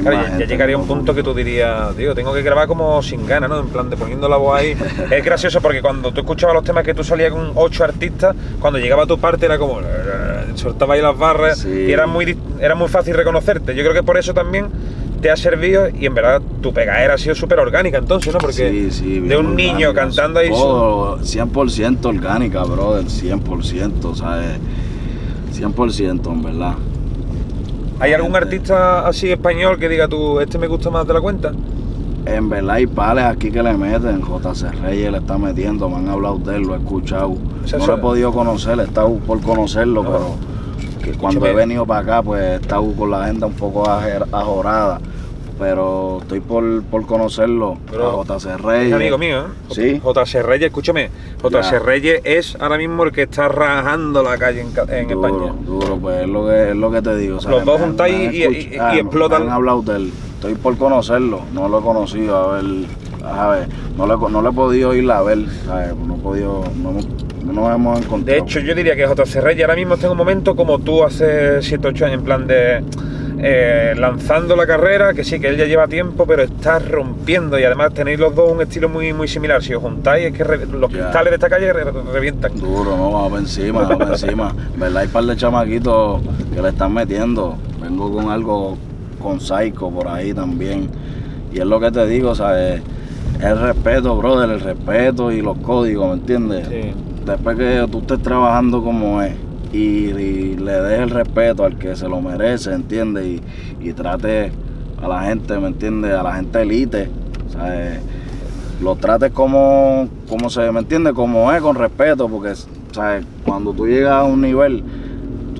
Speaker 1: Claro, ya- ya, llegaría un punto que tú dirías, digo, tengo que grabar como sin ganas, ¿no? En plan de poniendo la voz ahí. es gracioso porque cuando tú escuchabas los temas que tú salías con ocho artistas, cuando llegaba tu parte era como. soltaba ahí las barras
Speaker 2: Sí.
Speaker 1: y era muy, era muy fácil reconocerte. Yo creo que por eso también te ha servido y en verdad tu pegadera ha sido súper orgánica entonces, ¿no? Porque
Speaker 2: Sí, sí,
Speaker 1: de un niño cantando ahí.
Speaker 2: Todo 100% orgánica, brother, 100%, ¿sabes? 100% en verdad.
Speaker 1: ¿Hay algún artista así español que diga tú, este me gusta más de la cuenta?
Speaker 2: En verdad hay pales aquí que le meten, JC Reyes le está metiendo, me han hablado de él, lo he escuchado.
Speaker 1: sea,
Speaker 2: no lo he podido conocer, he estado por conocerlo,
Speaker 1: No.
Speaker 2: pero que cuando
Speaker 1: Escúchame.
Speaker 2: he venido para acá pues he estado con la agenda un poco ajorada. Pero estoy por, por conocerlo, a JC
Speaker 1: Es
Speaker 2: Reyes.
Speaker 1: amigo mío, ¿eh?
Speaker 2: Sí.
Speaker 1: JC Reyes, escúchame, JC. Reyes es ahora mismo el que está rajando la calle en, en
Speaker 2: duro,
Speaker 1: España.
Speaker 2: Duro, pues es lo que, es lo que te digo.
Speaker 1: Los dos juntáis y- y-
Speaker 2: escuch-
Speaker 1: y explotan.
Speaker 2: Me han hablado de él. Estoy por conocerlo, no lo he conocido, a ver, a ver, no le, no le he podido ir a ver, ¿sabes? no he podido, no, hemos- no nos hemos encontrado.
Speaker 1: De hecho, yo diría que JC Reyes ahora mismo está en un momento como tú hace 7 8 años, en plan de eh, lanzando la carrera, que sí, que él ya lleva tiempo, pero está rompiendo y además tenéis los dos un estilo muy, muy similar. Si os juntáis, es que re- los
Speaker 2: Ya.
Speaker 1: cristales de esta calle re- revientan.
Speaker 2: Duro, no, vamos encima, vamos encima. ¿Verdad? Hay un par de chamaquitos que le están metiendo. Vengo con algo con Psycho por ahí también. Y es lo que te digo, ¿sabes? El respeto, brother, el respeto y los códigos, ¿me entiendes?
Speaker 1: Sí.
Speaker 2: Después que tú estés trabajando como es y, y le des el respeto al que se lo merece, ¿entiendes? Y, y trate a la gente, ¿me entiendes? A la gente elite, ¿sabes? Lo trates como, como se, ¿me entiendes? Como es, con respeto, porque, ¿sabes? Cuando tú llegas a un nivel,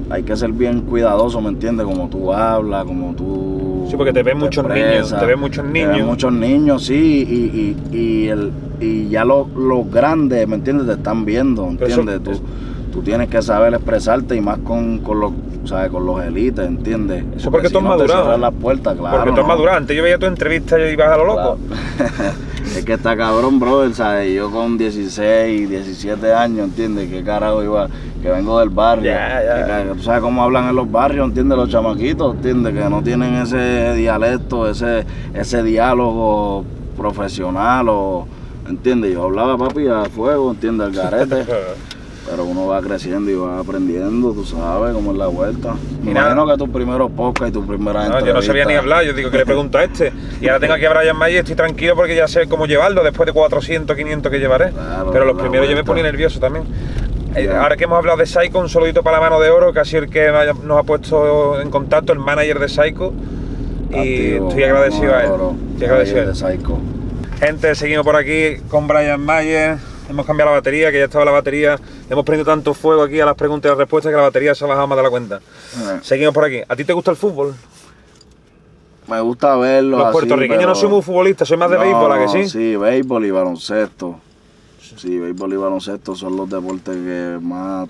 Speaker 2: hay que ser bien cuidadoso, ¿me entiendes? Como tú hablas, como tú...
Speaker 1: Sí, porque te ven muchos niños, te ven muchos
Speaker 2: te
Speaker 1: niños.
Speaker 2: ven muchos niños, sí, y, y, y, el, y ya los, los grandes, ¿me entiendes? Te están viendo,
Speaker 1: Pero eso-
Speaker 2: ¿entiendes? tú, tú tienes que saber expresarte y más con, con los, ¿sabes? Con los élites, ¿entiendes?
Speaker 1: Eso porque tú has
Speaker 2: si no
Speaker 1: madurado, ¿eh?
Speaker 2: las puertas, claro.
Speaker 1: Porque tú has
Speaker 2: ¿no?
Speaker 1: madurado. Antes yo veía tu entrevista y ibas a lo loco.
Speaker 2: Claro. es que está cabrón, brother, ¿sabes? Yo con 16, 17 años, ¿entiendes? ¿Qué carajo iba? Que vengo del barrio.
Speaker 1: Ya, ya.
Speaker 2: Que ca- ¿Tú sabes cómo hablan en los barrios, ¿entiendes? Los chamaquitos, ¿entiendes? Que no tienen ese dialecto, ese, ese diálogo profesional o... ¿Entiendes? Yo hablaba, papi, a fuego, ¿entiendes? Al garete. Pero uno va creciendo y va aprendiendo, tú sabes cómo es la vuelta. Me
Speaker 1: Y
Speaker 2: imagino que tus primeros podcasts y tus primeras
Speaker 1: No, yo no sabía ni hablar, yo digo que le pregunto a este. Y ahora tengo aquí a Brian Mayer, estoy tranquilo porque ya sé cómo llevarlo después de 400, 500 que llevaré.
Speaker 2: Claro,
Speaker 1: Pero los primeros yo me
Speaker 2: vuelta.
Speaker 1: ponía nervioso también. Eh. Ahora que hemos hablado de Psycho, un saludito para la mano de oro, que ha sido el que nos ha puesto en contacto, el manager de Psycho. Y estoy agradecido a él. Estoy agradecido a él.
Speaker 2: de Psycho.
Speaker 1: Gente, seguimos por aquí con Brian Mayer. Hemos cambiado la batería, que ya estaba la batería. Hemos prendido tanto fuego aquí a las preguntas y las respuestas que la batería se ha bajado más de la cuenta.
Speaker 2: Eh,
Speaker 1: Seguimos por aquí. ¿A ti te gusta el fútbol?
Speaker 2: me gusta verlo.
Speaker 1: Los
Speaker 2: así,
Speaker 1: puertorriqueños no
Speaker 2: pero-
Speaker 1: soy muy futbolistas, soy más de
Speaker 2: No,
Speaker 1: béisbol, ¿a que sí?
Speaker 2: Sí, béisbol y baloncesto. Sí, béisbol y baloncesto son los deportes que más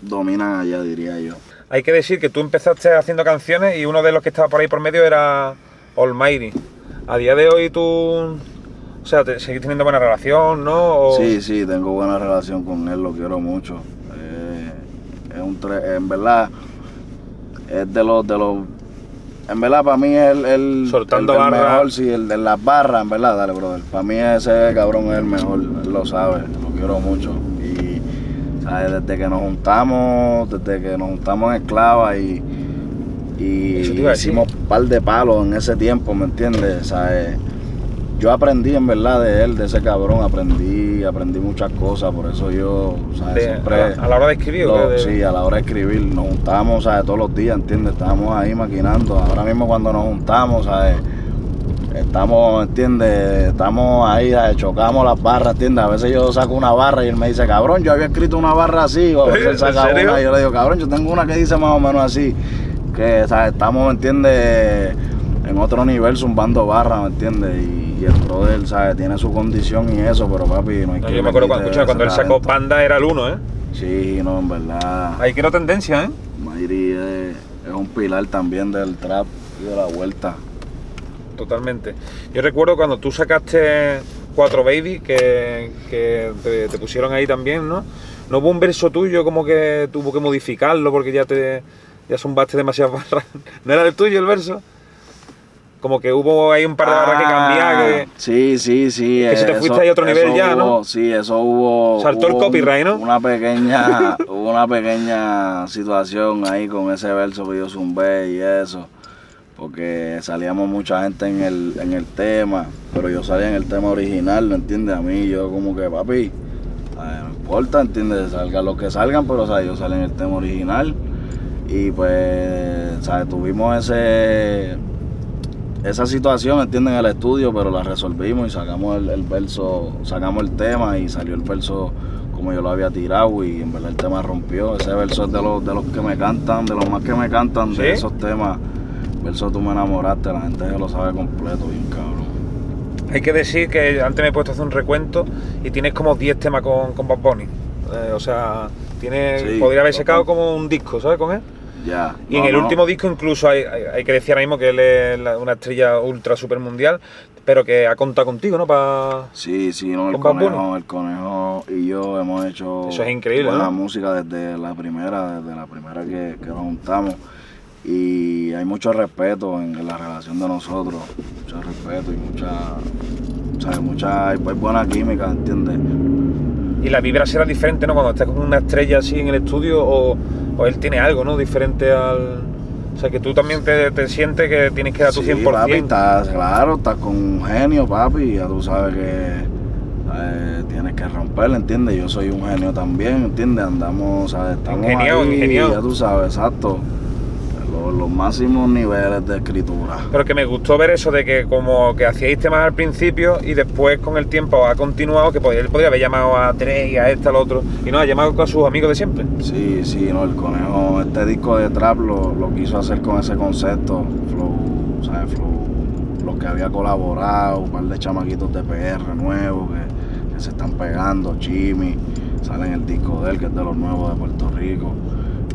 Speaker 2: dominan allá, diría yo.
Speaker 1: Hay que decir que tú empezaste haciendo canciones y uno de los que estaba por ahí por medio era Almighty. A día de hoy tú, o sea, te, seguís teniendo buena relación, ¿no? O-
Speaker 2: Sí, sí, tengo buena relación con él, lo quiero mucho. Eh, es un tre- en verdad, es de los, de los, en verdad para mí es el, el,
Speaker 1: Soltando
Speaker 2: el- el mejor, sí, el de las barras, en verdad, dale, brother. Para mí ese cabrón es el mejor, él lo sabe, lo quiero mucho. Y, ¿sabes? Desde que nos juntamos, desde que nos juntamos en Esclava y, y hicimos un par de palos en ese tiempo, ¿me entiendes? ¿Sabes? Yo aprendí en verdad de él, de ese cabrón, aprendí, aprendí muchas cosas, por eso yo, ¿sabes?
Speaker 1: de-
Speaker 2: siempre...
Speaker 1: a, la, a la hora de escribir, ¿o
Speaker 2: lo-?
Speaker 1: De-
Speaker 2: sí, a la hora de escribir, nos juntamos, ¿sabes? Todos los días, ¿entiendes? Estábamos ahí maquinando. Ahora mismo cuando nos juntamos, ¿sabes? Estamos, ¿entiendes? Estamos ahí, ¿sabes? chocamos las barras, ¿entiendes? A veces yo saco una barra y él me dice, cabrón, yo había escrito una barra así, o a veces él
Speaker 1: ¿En
Speaker 2: saca una y yo le digo, cabrón, yo tengo una que dice más o menos así, que, ¿sabes? Estamos, ¿me entiendes? En otro nivel zumbando barras, ¿me entiendes? Y, y el brother, ¿sabes? Tiene su condición y eso, pero papi, no hay
Speaker 1: No,
Speaker 2: que
Speaker 1: yo me acuerdo cuando, escucha, cuando él sacó. Panda era el uno, ¿eh?
Speaker 2: Sí, no, en verdad.
Speaker 1: Ahí quiero tendencia, ¿eh?
Speaker 2: Mayri es, es un pilar también del trap y de la vuelta.
Speaker 1: Totalmente. Yo recuerdo cuando tú sacaste Cuatro Baby, que, que te, te pusieron ahí también, ¿no? No hubo un verso tuyo como que tuvo que modificarlo porque ya te ya zumbaste demasiadas barras. ¿No era el tuyo el verso? Como que hubo ahí un par de barras que.
Speaker 2: Ah, Sí, sí, sí.
Speaker 1: que si te
Speaker 2: eso-
Speaker 1: fuiste ahí a otro nivel ya, ¿no?
Speaker 2: Sí, eso hubo.
Speaker 1: Saltó el
Speaker 2: hubo
Speaker 1: copyright, ¿no?
Speaker 2: Una pequeña, hubo una pequeña situación ahí con ese verso que yo zumbé y eso. Porque salíamos mucha gente en el, en el tema, pero yo salía en el tema original, ¿me entiendes? A mí, yo como que, papi, no importa, ¿entiendes? Salga lo que salgan, pero o sea, yo salí en el tema original. Y pues, ¿sabes? Tuvimos ese esa situación, ¿entienden? En el estudio, pero la resolvimos y sacamos el, el verso, sacamos el tema y salió el verso como yo lo había tirado y en verdad el tema rompió. Ese verso es de los, de los que me cantan, de los más que me cantan
Speaker 1: ¿Sí?
Speaker 2: de esos temas. Verso tú me enamoraste, la gente ya lo sabe completo, bien cabrón.
Speaker 1: Hay que decir que antes me he puesto a hacer un recuento y tienes como 10 temas con, con Bad Bunny. Eh, o sea, tiene,
Speaker 2: Sí,
Speaker 1: podría haber sacado como un disco, ¿sabes? Con él.
Speaker 2: Ya.
Speaker 1: Y en el
Speaker 2: no.
Speaker 1: último disco incluso hay, hay- hay que decir ahora mismo que él es la- una estrella ultra super mundial, pero que ha contado contigo, ¿no? Pa...
Speaker 2: Sí, sí, no, el conejo, el conejo y yo hemos hecho
Speaker 1: Eso es increíble,
Speaker 2: buena
Speaker 1: ¿no?
Speaker 2: música desde la primera, desde la primera que, que nos juntamos. Y hay mucho respeto en, la relación de nosotros, mucho respeto y mucha, ¿sabes? mucha, hay, hay buena química, ¿entiendes?
Speaker 1: Y la vibra será diferente, ¿no? Cuando estás con una estrella así en el estudio o, o él tiene algo, ¿no? Diferente al... O sea, que tú también te, te sientes que tienes que dar tu
Speaker 2: Sí,
Speaker 1: 100%.
Speaker 2: papi, estás, claro, estás con un genio, papi, ya tú sabes que eh, tienes que romperle, ¿entiendes? Yo soy un genio también, ¿entiendes? Andamos, ¿sabes? Estamos
Speaker 1: Ingeniado,
Speaker 2: ahí, ya tú sabes, exacto, los, los máximos niveles de escritura.
Speaker 1: Pero que me gustó ver eso de que como que hacíais temas al principio y después con el tiempo ha continuado, que podría- él podría haber llamado a tres y a este, al otro, y no, ha llamado con sus amigos de siempre.
Speaker 2: Sí, sí, no, el conejo, este disco de trap lo, lo quiso hacer con ese concepto, flow, ¿sabes? Flow, los que había colaborado, un par de chamaquitos de PR nuevos que, que se están pegando, Jimmy, sale en el disco de él, que es de los nuevos de Puerto Rico.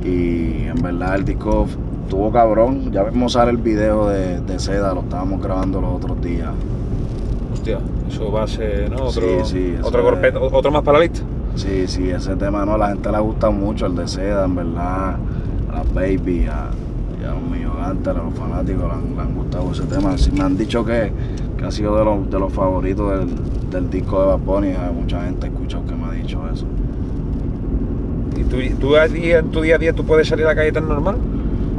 Speaker 2: Y en verdad el disco tuvo cabrón, ya vimos sale el video de, de Seda, lo estábamos grabando los otros días.
Speaker 1: Hostia, eso va a ser, ¿no? Otro,
Speaker 2: Sí, sí,
Speaker 1: otro, más para la lista.
Speaker 2: Sí, sí, ese tema no, a la gente le gusta mucho el de Seda, en verdad, a las baby, a, a los millogantes, a los fanáticos le han, le han gustado ese tema. Sí, me han dicho que, que ha sido de los, de los favoritos del, del disco de Bad Bunny, hay mucha gente ha escuchado que me ha dicho eso.
Speaker 1: ¿Y tú, tú a día- en tu día a día tú puedes salir a la calle tan normal?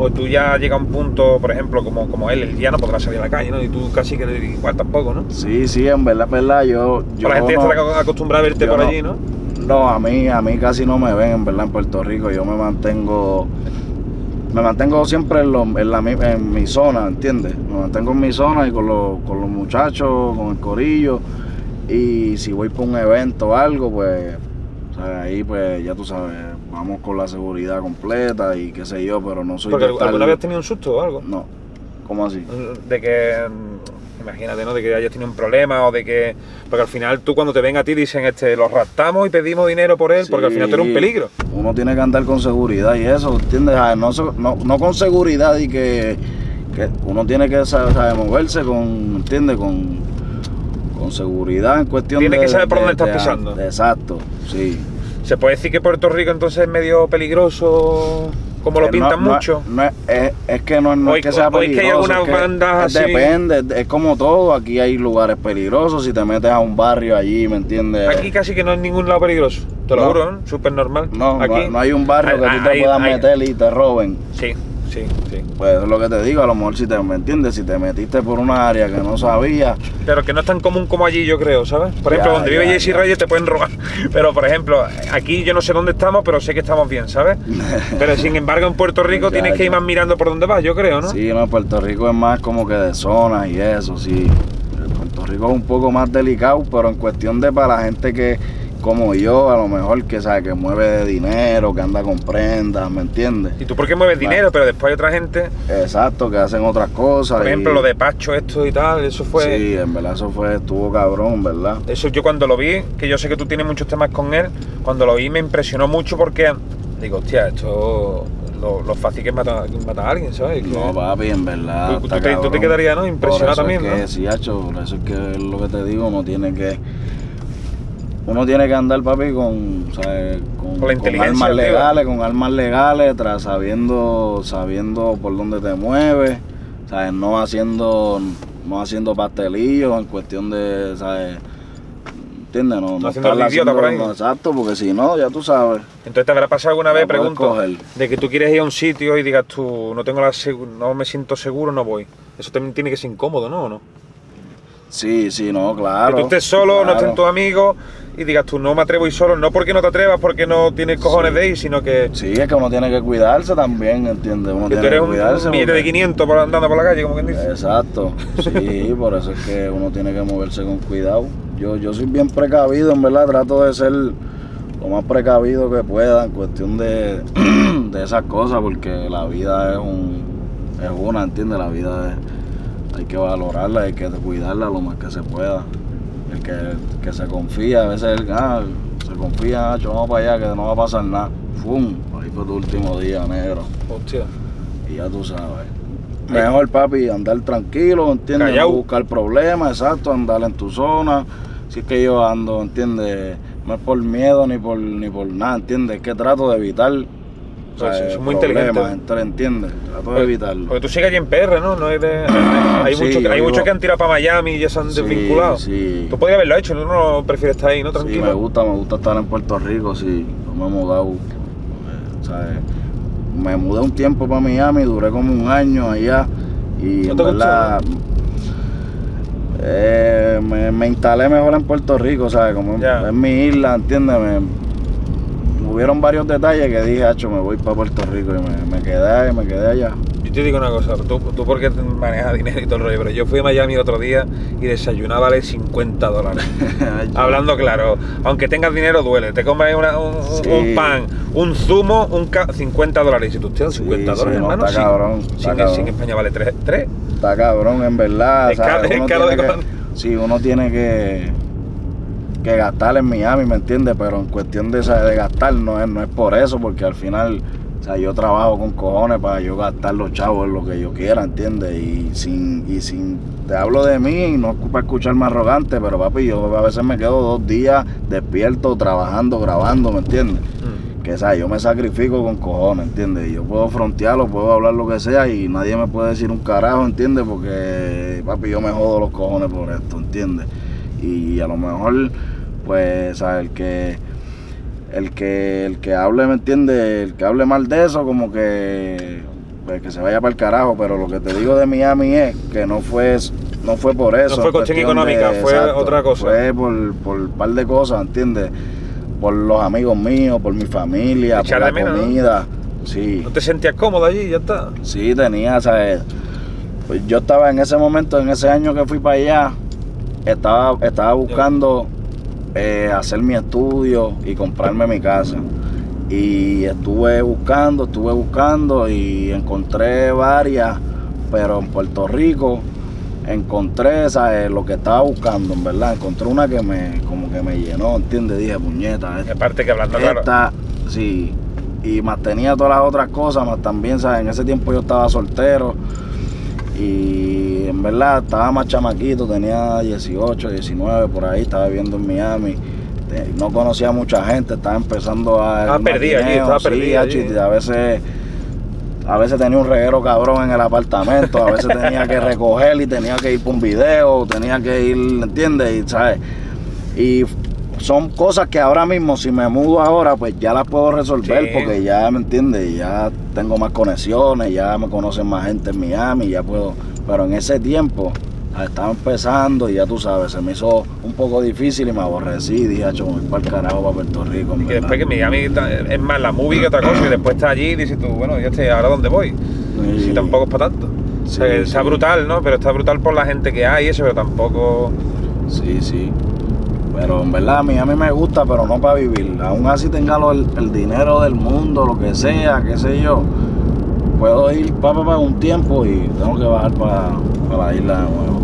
Speaker 1: ¿O tú ya llega a un punto, por ejemplo, como, como él, él ya no podrá salir a la calle, ¿no? Y tú casi que igual tampoco, ¿no?
Speaker 2: Sí, sí, en verdad, en verdad, yo... yo
Speaker 1: la gente
Speaker 2: no-
Speaker 1: está acostumbrada a verte por allí, ¿no?
Speaker 2: No, a mí, a mí casi no me ven, en verdad, en Puerto Rico. Yo me mantengo, me mantengo siempre en, lo- en la, en mi zona, ¿entiendes? Me mantengo en mi zona y con los, con los muchachos, con el corillo. Y si voy por un evento o algo, pues o sea, ahí pues ya tú sabes, vamos con la seguridad completa y qué sé yo, pero no soy
Speaker 1: Porque alguna vez has tenido un susto o algo.
Speaker 2: No, ¿cómo así?
Speaker 1: De que, mm, imagínate, ¿no? De que hayas tenido un problema o de que... Porque al final tú cuando te ven a ti dicen, este, los raptamos y pedimos dinero por él, porque al final tú eres un peligro.
Speaker 2: Uno tiene que andar con seguridad y eso, ¿entiendes? Ah, No, no, no con seguridad y que, que uno tiene que saber, saber moverse con, ¿entiendes? Con, con seguridad en cuestión
Speaker 1: Tiene
Speaker 2: de...
Speaker 1: que saber por
Speaker 2: de-
Speaker 1: dónde estás pisando.
Speaker 2: de- exacto, sí.
Speaker 1: ¿Se puede decir que Puerto Rico entonces es medio peligroso, como lo
Speaker 2: Eh,
Speaker 1: pintan
Speaker 2: no-
Speaker 1: mucho?
Speaker 2: no es, es- es que no, no es que sea
Speaker 1: o es que hay
Speaker 2: peligroso.
Speaker 1: algunas
Speaker 2: que
Speaker 1: bandas
Speaker 2: es
Speaker 1: así-
Speaker 2: Depende, es como todo. Aquí hay lugares peligrosos. Si te metes a un barrio allí, ¿me entiendes?
Speaker 1: Aquí casi que no hay ningún lado peligroso, te lo juro, ¿no? Súper normal.
Speaker 2: no, no-
Speaker 1: Aquí,
Speaker 2: no, hay un barrio que tú te puedas meter y te roben.
Speaker 1: Sí, sí, sí.
Speaker 2: Pues eso es lo que te digo, a lo mejor si te, ¿me entiendes? Si te metiste por una área que no sabías,
Speaker 1: Pero que no es tan común como allí, yo creo, ¿sabes? Por ejemplo,
Speaker 2: Ya,
Speaker 1: donde vive
Speaker 2: ya,
Speaker 1: Jesse
Speaker 2: ya.
Speaker 1: Reyes te pueden robar. Pero, por ejemplo, aquí yo no sé dónde estamos, pero sé que estamos bien, ¿sabes? Pero sin embargo, en Puerto Rico tienes que ir más mirando por dónde vas, yo creo, ¿no?
Speaker 2: sí, no, Puerto Rico es más como que de zonas y eso, sí. Puerto Rico es un poco más delicado, pero en cuestión de para la gente que, como yo, a lo mejor que sabe que mueve de dinero, que anda con prendas, ¿me entiendes?
Speaker 1: Y tú porque mueves
Speaker 2: Vale.
Speaker 1: dinero, pero después hay otra gente,
Speaker 2: Exacto, que hacen otras cosas.
Speaker 1: por
Speaker 2: y-
Speaker 1: ejemplo, lo de Pacho, esto y tal, eso fue...
Speaker 2: Sí, en verdad eso fue, estuvo cabrón, ¿verdad?
Speaker 1: Eso yo cuando lo vi, que yo sé que tú tienes muchos temas con él, cuando lo vi me impresionó mucho porque digo, hostia, esto lo, lo fácil que es matar, matar a alguien, ¿sabes?
Speaker 2: No, papi, en verdad.
Speaker 1: Tú- te- tú te
Speaker 2: cabrón.
Speaker 1: quedarías, ¿no? Impresionado
Speaker 2: Por
Speaker 1: también,
Speaker 2: es que,
Speaker 1: ¿no?
Speaker 2: Sí, hacho, por eso es que lo que te digo, uno tiene que. Uno tiene que andar, papi, con, ¿sabes? con, armas
Speaker 1: tío.
Speaker 2: legales, con armas legales, tras sabiendo, sabiendo por dónde te mueves, ¿sabes? No haciendo, no haciendo pastelillos en cuestión de, ¿sabes? ¿Entiendes? No,
Speaker 1: No haciendo
Speaker 2: estar
Speaker 1: idiota por ahí.
Speaker 2: no, exacto, porque si no, ya tú sabes.
Speaker 1: Entonces te habrá pasado alguna
Speaker 2: No
Speaker 1: vez, pregunto,
Speaker 2: coger.
Speaker 1: de que tú quieres ir a un sitio y digas tú, no tengo la no me siento seguro, no voy. Eso también tiene que ser incómodo, ¿no? ¿O no?
Speaker 2: Sí, sí, no, claro.
Speaker 1: que tú estés solo, no
Speaker 2: claro.
Speaker 1: estén tus amigos y digas tú, no me atrevo ir solo, no porque no te atrevas, porque no tienes cojones de ir, sino que,
Speaker 2: Sí, es que uno tiene que cuidarse también, ¿entiendes? Uno
Speaker 1: que tú
Speaker 2: tiene
Speaker 1: eres
Speaker 2: que cuidarse.
Speaker 1: un billete de
Speaker 2: porque-
Speaker 1: 500 por andando por la calle, como quien dice.
Speaker 2: Exacto, sí, por eso es que uno tiene que moverse con cuidado. Yo, yo soy bien precavido, en verdad, trato de ser lo más precavido que pueda en cuestión de, de esas cosas, porque la vida es un es una, ¿entiendes? La vida es, hay que valorarla, hay que cuidarla lo más que se pueda. El que, que se confía, a veces el, ah, se confía, "Acho, vamos para allá, que no va a pasar nada. ¡Fum! Ahí fue tu último día, negro.
Speaker 1: Hostia.
Speaker 2: Y ya tú sabes. Mejor, papi, andar tranquilo, ¿entiendes?
Speaker 1: Callao.
Speaker 2: No buscar problemas, exacto, andar en tu zona. Si es que yo ando, ¿entiendes? No es por miedo ni por ni por nada, ¿entiendes? Es que trato de evitar. O sea,
Speaker 1: sí, son muy inteligentes.
Speaker 2: entre- ¿entiendes? Trato de evitarlo.
Speaker 1: Porque tú sigues allí en PR, ¿no? no hay
Speaker 2: Sí,
Speaker 1: muchos hay muchos que han tirado para Miami y ya se han
Speaker 2: Sí,
Speaker 1: desvinculado.
Speaker 2: Sí,
Speaker 1: Tú podrías haberlo hecho, ¿no? no prefieres estar ahí, ¿no?
Speaker 2: sí,
Speaker 1: Tranquilo.
Speaker 2: me gusta, me gusta estar en Puerto Rico, sí. No me he mudado. ¿sabes? Me mudé un tiempo para Miami, duré como un año allá. Y
Speaker 1: ¿No te
Speaker 2: verdad. eh, me, me instalé mejor en Puerto Rico, ¿sabes? Como es mi isla, ¿entiendes? Me- hubieron varios detalles que dije, hacho, me voy para Puerto Rico y me, me quedé, me quedé allá.
Speaker 1: Yo te digo una cosa, tú, tú porque manejas dinero y todo el rollo, pero yo fui a Miami otro día y desayunaba vale 50 dólares. Hablando claro, aunque tengas dinero duele, te una- un,
Speaker 2: Sí.
Speaker 1: un pan, un zumo, un ca- 50 dólares. Y si tú tienes
Speaker 2: Sí,
Speaker 1: 50
Speaker 2: sí,
Speaker 1: dólares,
Speaker 2: no,
Speaker 1: hermano,
Speaker 2: está
Speaker 1: sí.
Speaker 2: cabrón,
Speaker 1: Si
Speaker 2: está
Speaker 1: en,
Speaker 2: cabrón.
Speaker 1: si en España vale 3, 3.
Speaker 2: Está cabrón, en verdad.
Speaker 1: Es caro- es
Speaker 2: Uno
Speaker 1: caro de
Speaker 2: que-. Sí, uno tiene que, que gastar en Miami, ¿me entiendes? Pero en cuestión de, de gastar no es, no es por eso, porque al final, o sea, yo trabajo con cojones para yo gastar los chavos en lo que yo quiera, ¿entiendes? Y sin, y sin, te hablo de mí, y no es para escucharme arrogante, pero papi, yo a veces me quedo dos días despierto, trabajando, grabando, ¿me entiendes? que ¿sabes? yo me sacrifico con cojones, ¿entiendes? Y Yo puedo frontearlo, puedo hablar lo que sea y nadie me puede decir un carajo, ¿entiendes? Porque, papi, yo me jodo los cojones por esto, ¿entiendes? Y a lo mejor, pues, ¿sabes? El que, el que, el que hable, ¿me entiendes? El que hable mal de eso, como que, pues, que se vaya para el carajo, pero lo que te digo de Miami es que no fue, no fue por eso.
Speaker 1: No fue cuestión económica, fue otra cosa.
Speaker 2: Fue por, por un par de cosas, ¿entiendes? Por los amigos míos, por mi familia, por la
Speaker 1: menos, ¿no?
Speaker 2: comida. Sí,
Speaker 1: ¿No te sentías cómodo allí ya está?
Speaker 2: sí, tenía, ¿sabes? Pues yo estaba en ese momento, en ese año que fui para allá, estaba, estaba buscando eh, hacer mi estudio y comprarme mi casa. Y estuve buscando, estuve buscando y encontré varias, pero en Puerto Rico encontré ¿sabes? lo que estaba buscando, en verdad. Encontré una que me, como que me llenó, ¿entiendes? Dije, puñeta,
Speaker 1: Y aparte que hablando claro.
Speaker 2: esta, sí. Y más tenía todas las otras cosas, más también, ¿sabes? En ese tiempo yo estaba soltero. Y en verdad estaba más chamaquito, tenía 18, 19, por ahí, estaba viviendo en Miami. No conocía a mucha gente, estaba empezando a.
Speaker 1: Estaba
Speaker 2: el
Speaker 1: perdido allí,
Speaker 2: maquineo,
Speaker 1: estaba
Speaker 2: sí,
Speaker 1: perdido
Speaker 2: hacho,
Speaker 1: allí.
Speaker 2: y a veces. A veces tenía un reguero cabrón en el apartamento, a veces tenía que recoger y tenía que ir por un video, tenía que ir, ¿entiendes? Y, ¿sabes? Y son cosas que ahora mismo, si me mudo ahora, pues ya las puedo resolver
Speaker 1: Sí.
Speaker 2: porque ya, ¿me entiendes? Ya tengo más conexiones, ya me conocen más gente en Miami, ya puedo. Pero en ese tiempo ah, estaba empezando y ya tú sabes, se me hizo un poco difícil y me aborrecí. Dije, "Acho, me voy para el carajo, para Puerto Rico.
Speaker 1: Y que
Speaker 2: verdad".
Speaker 1: después que Miami es más la movie que otra cosa y después está allí y dices tú, bueno, ya estoy, ¿ahora dónde voy?
Speaker 2: Y-
Speaker 1: Si tampoco es para tanto. O sea,
Speaker 2: Sí,
Speaker 1: está
Speaker 2: sí.
Speaker 1: brutal, ¿no? Pero está brutal por la gente que hay y eso, pero tampoco...
Speaker 2: Sí, sí. Pero en verdad a mí, a mí me gusta, pero no para vivir. Aún así tenga el dinero del mundo, lo que sea, qué sé yo. Puedo ir para pa, un tiempo y tengo que bajar para la isla de nuevo.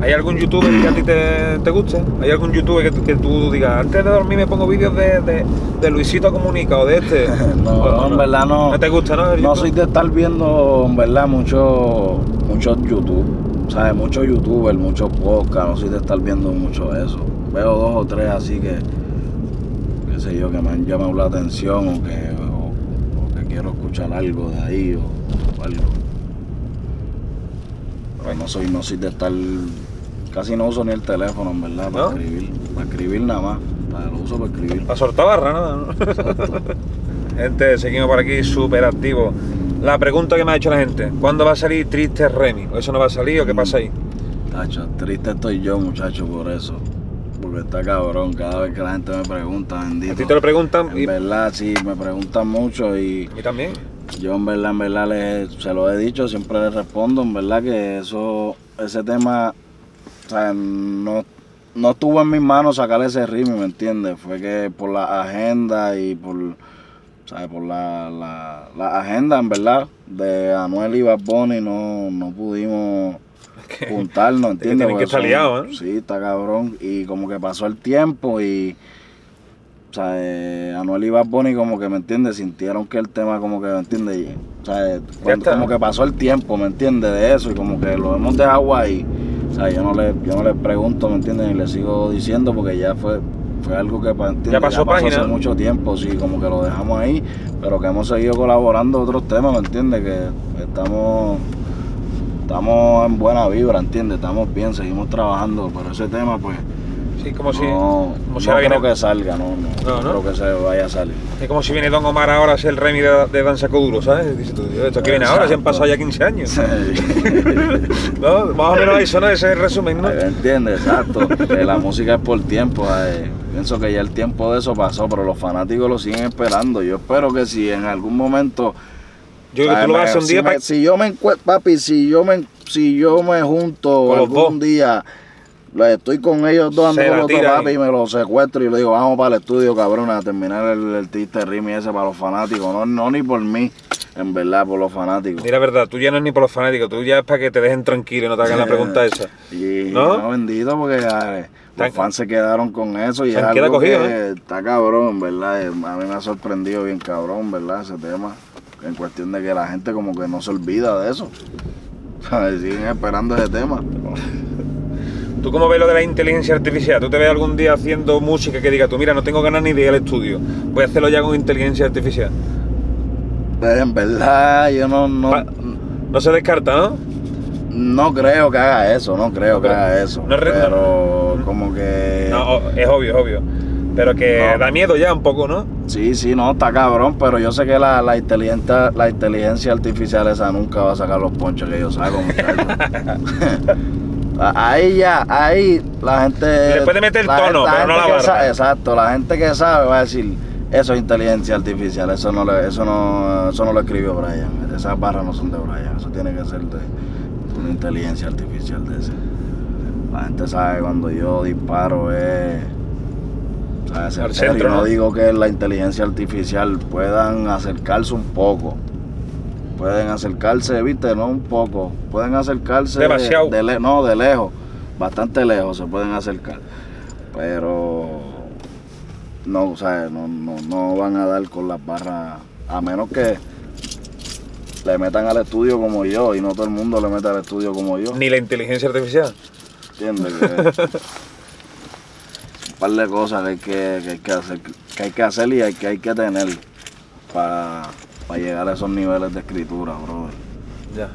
Speaker 1: ¿Hay algún youtuber que a ti te, te guste? ¿Hay algún youtuber que, que tú digas, antes de dormir me pongo vídeos de, de, de Luisito Comunica o de este?
Speaker 2: No,
Speaker 1: O-
Speaker 2: no, en verdad no.
Speaker 1: ¿No te gusta, no?
Speaker 2: No soy de estar viendo, en verdad, mucho, mucho YouTube. ¿Sabes? Muchos youtubers, muchos podcasts. No soy de estar viendo mucho eso. Veo dos o tres así que, qué sé yo, que me han llamado la atención o que, o, o que quiero escuchar algo de ahí o, o algo. Pero no soy, no soy de estar, casi no uso ni el teléfono, en verdad, para
Speaker 1: ¿No?
Speaker 2: escribir. Para escribir nada más. Para- Lo uso para escribir.
Speaker 1: La sortabarra, ¿no? gente, seguimos por aquí súper activos. La pregunta que me ha hecho la gente, ¿cuándo va a salir Triste Remy? ¿O eso no va a salir o qué pasa ahí?
Speaker 2: Tacho, triste estoy yo, muchacho, por eso. Porque está cabrón, cada vez que la gente me pregunta, bendito.
Speaker 1: A ti te lo preguntan y
Speaker 2: En verdad, sí, me preguntan mucho y
Speaker 1: mí también.
Speaker 2: yo en verdad, en verdad, le- se lo he dicho, siempre le respondo, en verdad que eso, ese tema, o sea, no, no estuvo en mis manos sacar ese ritmo, ¿me entiendes? Fue que por la agenda y por, ¿sabes? Por la, la, la agenda, en verdad, de Anuel y Bad Bunny no, no pudimos juntarnos,
Speaker 1: que
Speaker 2: ¿entiendes?
Speaker 1: tienen que estar liados, ¿eh?
Speaker 2: Sí, está cabrón. Y como que pasó el tiempo y. O sea, eh, Anuel y Bad Bunny como que, ¿me entiendes? Sintieron que el tema como que, ¿me entiendes? O sea, eh, cuando- como que pasó el tiempo, ¿me entiendes? De eso y como que lo hemos dejado ahí. O sea, yo no le, yo no le pregunto, ¿me entiendes? Ni le sigo diciendo porque ya fue, fue algo que.
Speaker 1: Ya pasó página.
Speaker 2: hace mucho tiempo, sí, como que lo dejamos ahí, pero que hemos seguido colaborando otros temas, ¿me entiendes? Que estamos estamos en buena vibra, ¿entiendes? Estamos bien, seguimos trabajando, pero ese tema, pues,
Speaker 1: Sí, como si,
Speaker 2: no,
Speaker 1: como si
Speaker 2: no creo
Speaker 1: viene-
Speaker 2: que salga, no, no,
Speaker 1: No,
Speaker 2: creo que se vaya a salir.
Speaker 1: es como si viene Don Omar ahora a ser el Remy de, de Danza Coduro, ¿sabes? Dices tú, esto que viene ahora, se han pasado ya 15 años.
Speaker 2: Sí.
Speaker 1: ¿No? Más o menos eso, ¿no? Ese es el resumen, ¿no?
Speaker 2: ¿Entiendes? Exacto. Que la música es por tiempo. eh. Pienso que ya el tiempo de eso pasó, pero los fanáticos lo siguen esperando. Yo espero que si en algún momento
Speaker 1: Yo creo que tú lo vas a hacer un
Speaker 2: si
Speaker 1: día
Speaker 2: me-
Speaker 1: para...
Speaker 2: Si yo me encuentro, papi, si yo me, si yo me junto algún
Speaker 1: dos.
Speaker 2: día, estoy con ellos dos, ando
Speaker 1: Se
Speaker 2: con
Speaker 1: la
Speaker 2: los dos,
Speaker 1: tira
Speaker 2: papi, y me los secuestro y le digo, vamos para el estudio, cabrón, a terminar el, el triste Rimi ese para los fanáticos. No, no ni por mí, en verdad, por los fanáticos.
Speaker 1: Mira, verdad, tú ya no es ni por los fanáticos, tú ya es para que te dejen tranquilo y no te hagan la pregunta esa.
Speaker 2: Y
Speaker 1: ¿No?
Speaker 2: no, bendito porque ay,
Speaker 1: Tan-
Speaker 2: los fans se quedaron con eso y
Speaker 1: Se
Speaker 2: es que
Speaker 1: cogidos, ¿eh?
Speaker 2: está cabrón, ¿verdad? Eh, A mí me ha sorprendido bien cabrón, ¿verdad? Ese tema. En cuestión de que la gente como que no se olvida de eso. Siguen esperando ese tema.
Speaker 1: ¿Tú cómo ves lo de la inteligencia artificial? ¿Tú te ves algún día haciendo música que diga tú, mira, no tengo ganas ni de ir al estudio, voy a hacerlo ya con inteligencia artificial?
Speaker 2: Pues, en verdad yo no, no,
Speaker 1: Pa- No se descarta, ¿no?
Speaker 2: no creo que haga eso, no creo
Speaker 1: No
Speaker 2: que haga eso.
Speaker 1: No es
Speaker 2: pero como que...
Speaker 1: No, o- es obvio, es obvio. Pero que
Speaker 2: No.
Speaker 1: da miedo ya un poco, ¿no?
Speaker 2: Sí, sí, no, está cabrón, pero yo sé que la, la, inteligencia, la inteligencia artificial esa nunca va a sacar los ponchos que yo saco, ahí ya, ahí la gente...
Speaker 1: Le puede meter el tono, pero no la barra.
Speaker 2: exacto, la gente que sabe va a decir, eso es inteligencia artificial, eso no, le- eso no, eso no lo escribió Brian, esas barras no son de Brian, eso tiene que ser de una inteligencia artificial de ese. La gente sabe cuando yo disparo es. ¿Sabes?
Speaker 1: Al
Speaker 2: certero.
Speaker 1: centro,
Speaker 2: Y no, digo que la inteligencia artificial puedan acercarse un poco. Pueden acercarse, viste, no un poco. Pueden acercarse.
Speaker 1: Demasiado.
Speaker 2: De no, de lejos. Bastante lejos se pueden acercar. Pero. No, o sea, no, no, no van a dar con las barras. A menos que le metan al estudio como yo. Y no todo el mundo le mete al estudio como yo.
Speaker 1: Ni la inteligencia artificial.
Speaker 2: ¿Entiendes? Que- par de cosas que hay que, que hay que hacer, que hay que hacer y hay que, hay que tener para llegar a esos niveles de escritura, brother.
Speaker 1: Ya.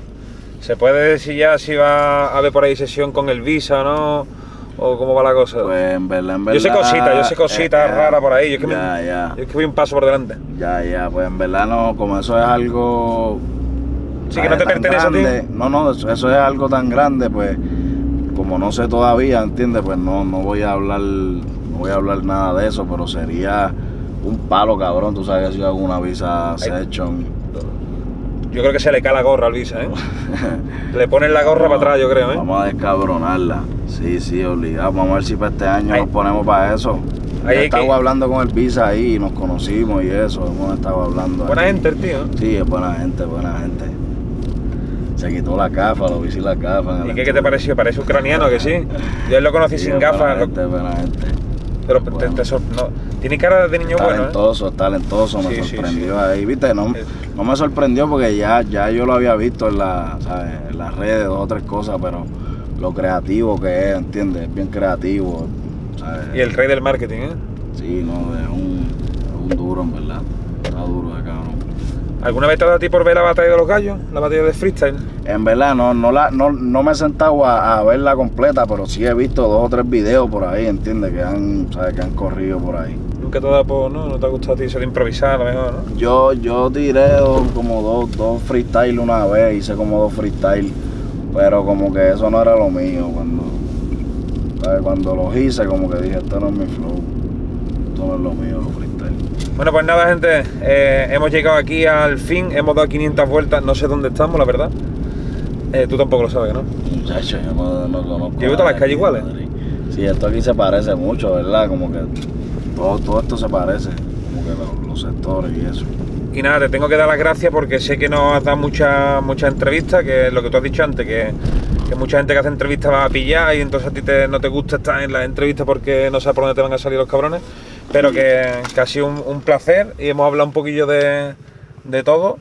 Speaker 1: ¿Se puede decir ya si va a haber por ahí sesión con el Visa o no? ¿O cómo va la cosa?
Speaker 2: Pues en verdad, en verdad.
Speaker 1: yo sé cositas, yo sé cositas
Speaker 2: eh,
Speaker 1: raras por ahí. Yo es, que me-
Speaker 2: ya, ya,
Speaker 1: yo es que voy un paso por delante.
Speaker 2: ya, ya, pues en verdad no, como eso es algo.
Speaker 1: Sí, que no te pertenece a ti.
Speaker 2: grande, No, no, eso, eso es algo tan grande, pues como no sé todavía, ¿entiendes? Pues no, no voy a hablar, no voy a hablar nada de eso, pero sería un palo cabrón, tú sabes que si yo hago una visa
Speaker 1: Ay.
Speaker 2: session.
Speaker 1: Yo creo que se le cae la gorra al Visa, ¿eh? le ponen la gorra para atrás, yo creo, ¿eh?
Speaker 2: Vamos a descabronarla. Sí, sí, obligado. Vamos a ver si para este año nos ponemos para eso.
Speaker 1: Ahí
Speaker 2: estaba hablando con el Visa ahí y nos conocimos y eso. Hemos estado hablando.
Speaker 1: Buena
Speaker 2: ahí.
Speaker 1: gente el tío.
Speaker 2: Sí, es buena gente, buena gente. Se quitó la gafa, lo vi sin la gafa.
Speaker 1: ¿Y qué, qué te pareció? Parece ucraniano, que sí. Yo lo conocí
Speaker 2: Sí,
Speaker 1: sin gafas,
Speaker 2: Buena gente, buena gente.
Speaker 1: Pero te-
Speaker 2: bueno.
Speaker 1: te sor- no, tiene cara de niño bueno, ¿eh?
Speaker 2: Talentoso, talentoso, me
Speaker 1: Sí, sí,
Speaker 2: sorprendió ahí. Viste, no, no me sorprendió porque ya, ya yo lo había visto en, la, ¿sabes? en las redes, dos o tres cosas, pero lo creativo que es, ¿entiendes? Es bien creativo. ¿sabes?
Speaker 1: Y el rey del marketing, ¿eh?
Speaker 2: Sí, no, es un, es un duro, en verdad. Está duro de cabrón.
Speaker 1: ¿Alguna vez te ha dado a ti por ver la batalla de los gallos? La batalla de freestyle.
Speaker 2: En verdad, no, no, la, no, no me he sentado a, a verla completa, pero sí he visto dos o tres videos por ahí, ¿entiendes? Que han, ¿sabes? Que han corrido por ahí.
Speaker 1: Nunca te ha dado por, ¿no? No te ha gustado a ti eso de improvisar, a lo mejor, ¿no?
Speaker 2: Yo, yo tiré dos- como dos, dos freestyle una vez, hice como dos freestyle, pero como que eso no era lo mío. Cuando, ¿sabes? cuando los hice, como que dije, esto no es mi flow, esto no es lo mío, los freestyle.
Speaker 1: Bueno, pues nada, gente, eh, hemos llegado aquí al fin, hemos dado 500 vueltas, no sé dónde estamos, la verdad. Eh, tú tampoco lo sabes, ¿no?
Speaker 2: Muchacho, yo no, no conozco.
Speaker 1: Yo
Speaker 2: nada
Speaker 1: las calles iguales.
Speaker 2: Sí, esto aquí se parece mucho, ¿verdad? Como que todo, todo esto se parece, como que los, los sectores y eso.
Speaker 1: Y nada, te tengo que dar las gracias porque sé que nos has dado muchas muchas entrevistas, que es lo que tú has dicho antes, que, que mucha gente que hace entrevistas va a pillar y entonces a ti te- no te gusta estar en las entrevistas porque no sabes por dónde te van a salir los cabrones, pero que, que ha sido un, un placer y hemos hablado un poquillo de, de todo.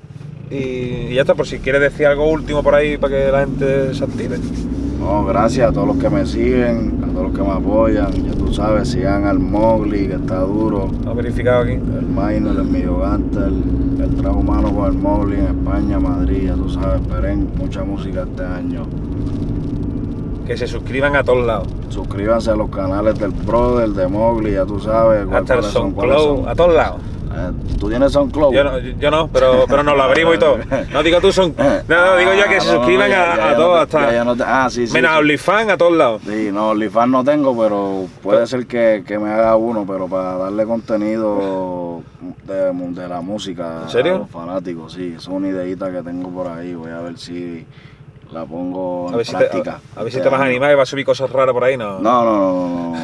Speaker 1: Y, y ya está, por si quieres decir algo último por ahí para que la gente se active.
Speaker 2: No, gracias a todos los que me siguen, a todos los que me apoyan. Ya tú sabes, sigan al Mowgli, que está duro.
Speaker 1: Lo he verificado aquí.
Speaker 2: El Minor, el Millo Gantel, el trabajo humano con el Mowgli en España, Madrid. Ya tú sabes, esperen mucha música este año.
Speaker 1: Que se suscriban a todos lados.
Speaker 2: Suscríbanse a los canales del Brother, de Mowgli, ya tú sabes.
Speaker 1: Hasta el SoundCloud, a todos lados.
Speaker 2: Eh, ¿Tú tienes SoundCloud?
Speaker 1: Yo no, yo no pero, pero nos lo abrimos y todo. No digo tú son. No, no, digo yo que se
Speaker 2: Ah, no, no,
Speaker 1: suscriban a, a todos, hasta.
Speaker 2: no te- ah, sí, sí.
Speaker 1: Menos
Speaker 2: sí.
Speaker 1: OnlyFans a todos lados.
Speaker 2: Sí, no, OnlyFans no tengo, pero puede ser que, que me haga uno, pero para darle contenido de, de la música
Speaker 1: ¿En serio?
Speaker 2: a los fanáticos, sí, es una ideita que tengo por ahí, voy a ver si la pongo en
Speaker 1: A ver, si te, a, a ver si te vas a animar y vas a subir cosas raras por ahí, ¿no?
Speaker 2: No, no, no, no.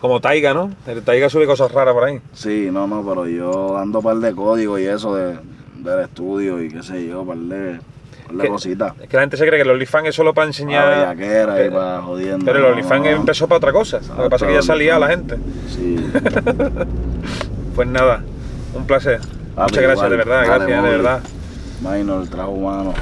Speaker 1: Como Taiga, ¿no? El Taiga sube cosas raras por ahí.
Speaker 2: Sí, no, no, pero yo dando par de códigos y eso de, del estudio y qué sé yo, par de, par de cositas.
Speaker 1: Es que la gente se cree que el OnlyFans es solo para
Speaker 2: Para
Speaker 1: enseñar.
Speaker 2: bellaquera y
Speaker 1: Pero-
Speaker 2: para jodiendo.
Speaker 1: Pero el OnlyFans
Speaker 2: no, no.
Speaker 1: empezó para otra cosa. Lo que pasa es que ya salía la gente.
Speaker 2: Sí.
Speaker 1: Pues nada, un placer.
Speaker 2: Papi,
Speaker 1: Muchas gracias,
Speaker 2: igual.
Speaker 1: de verdad,
Speaker 2: Dale,
Speaker 1: gracias, de verdad.
Speaker 2: Minor, el trabajo humano.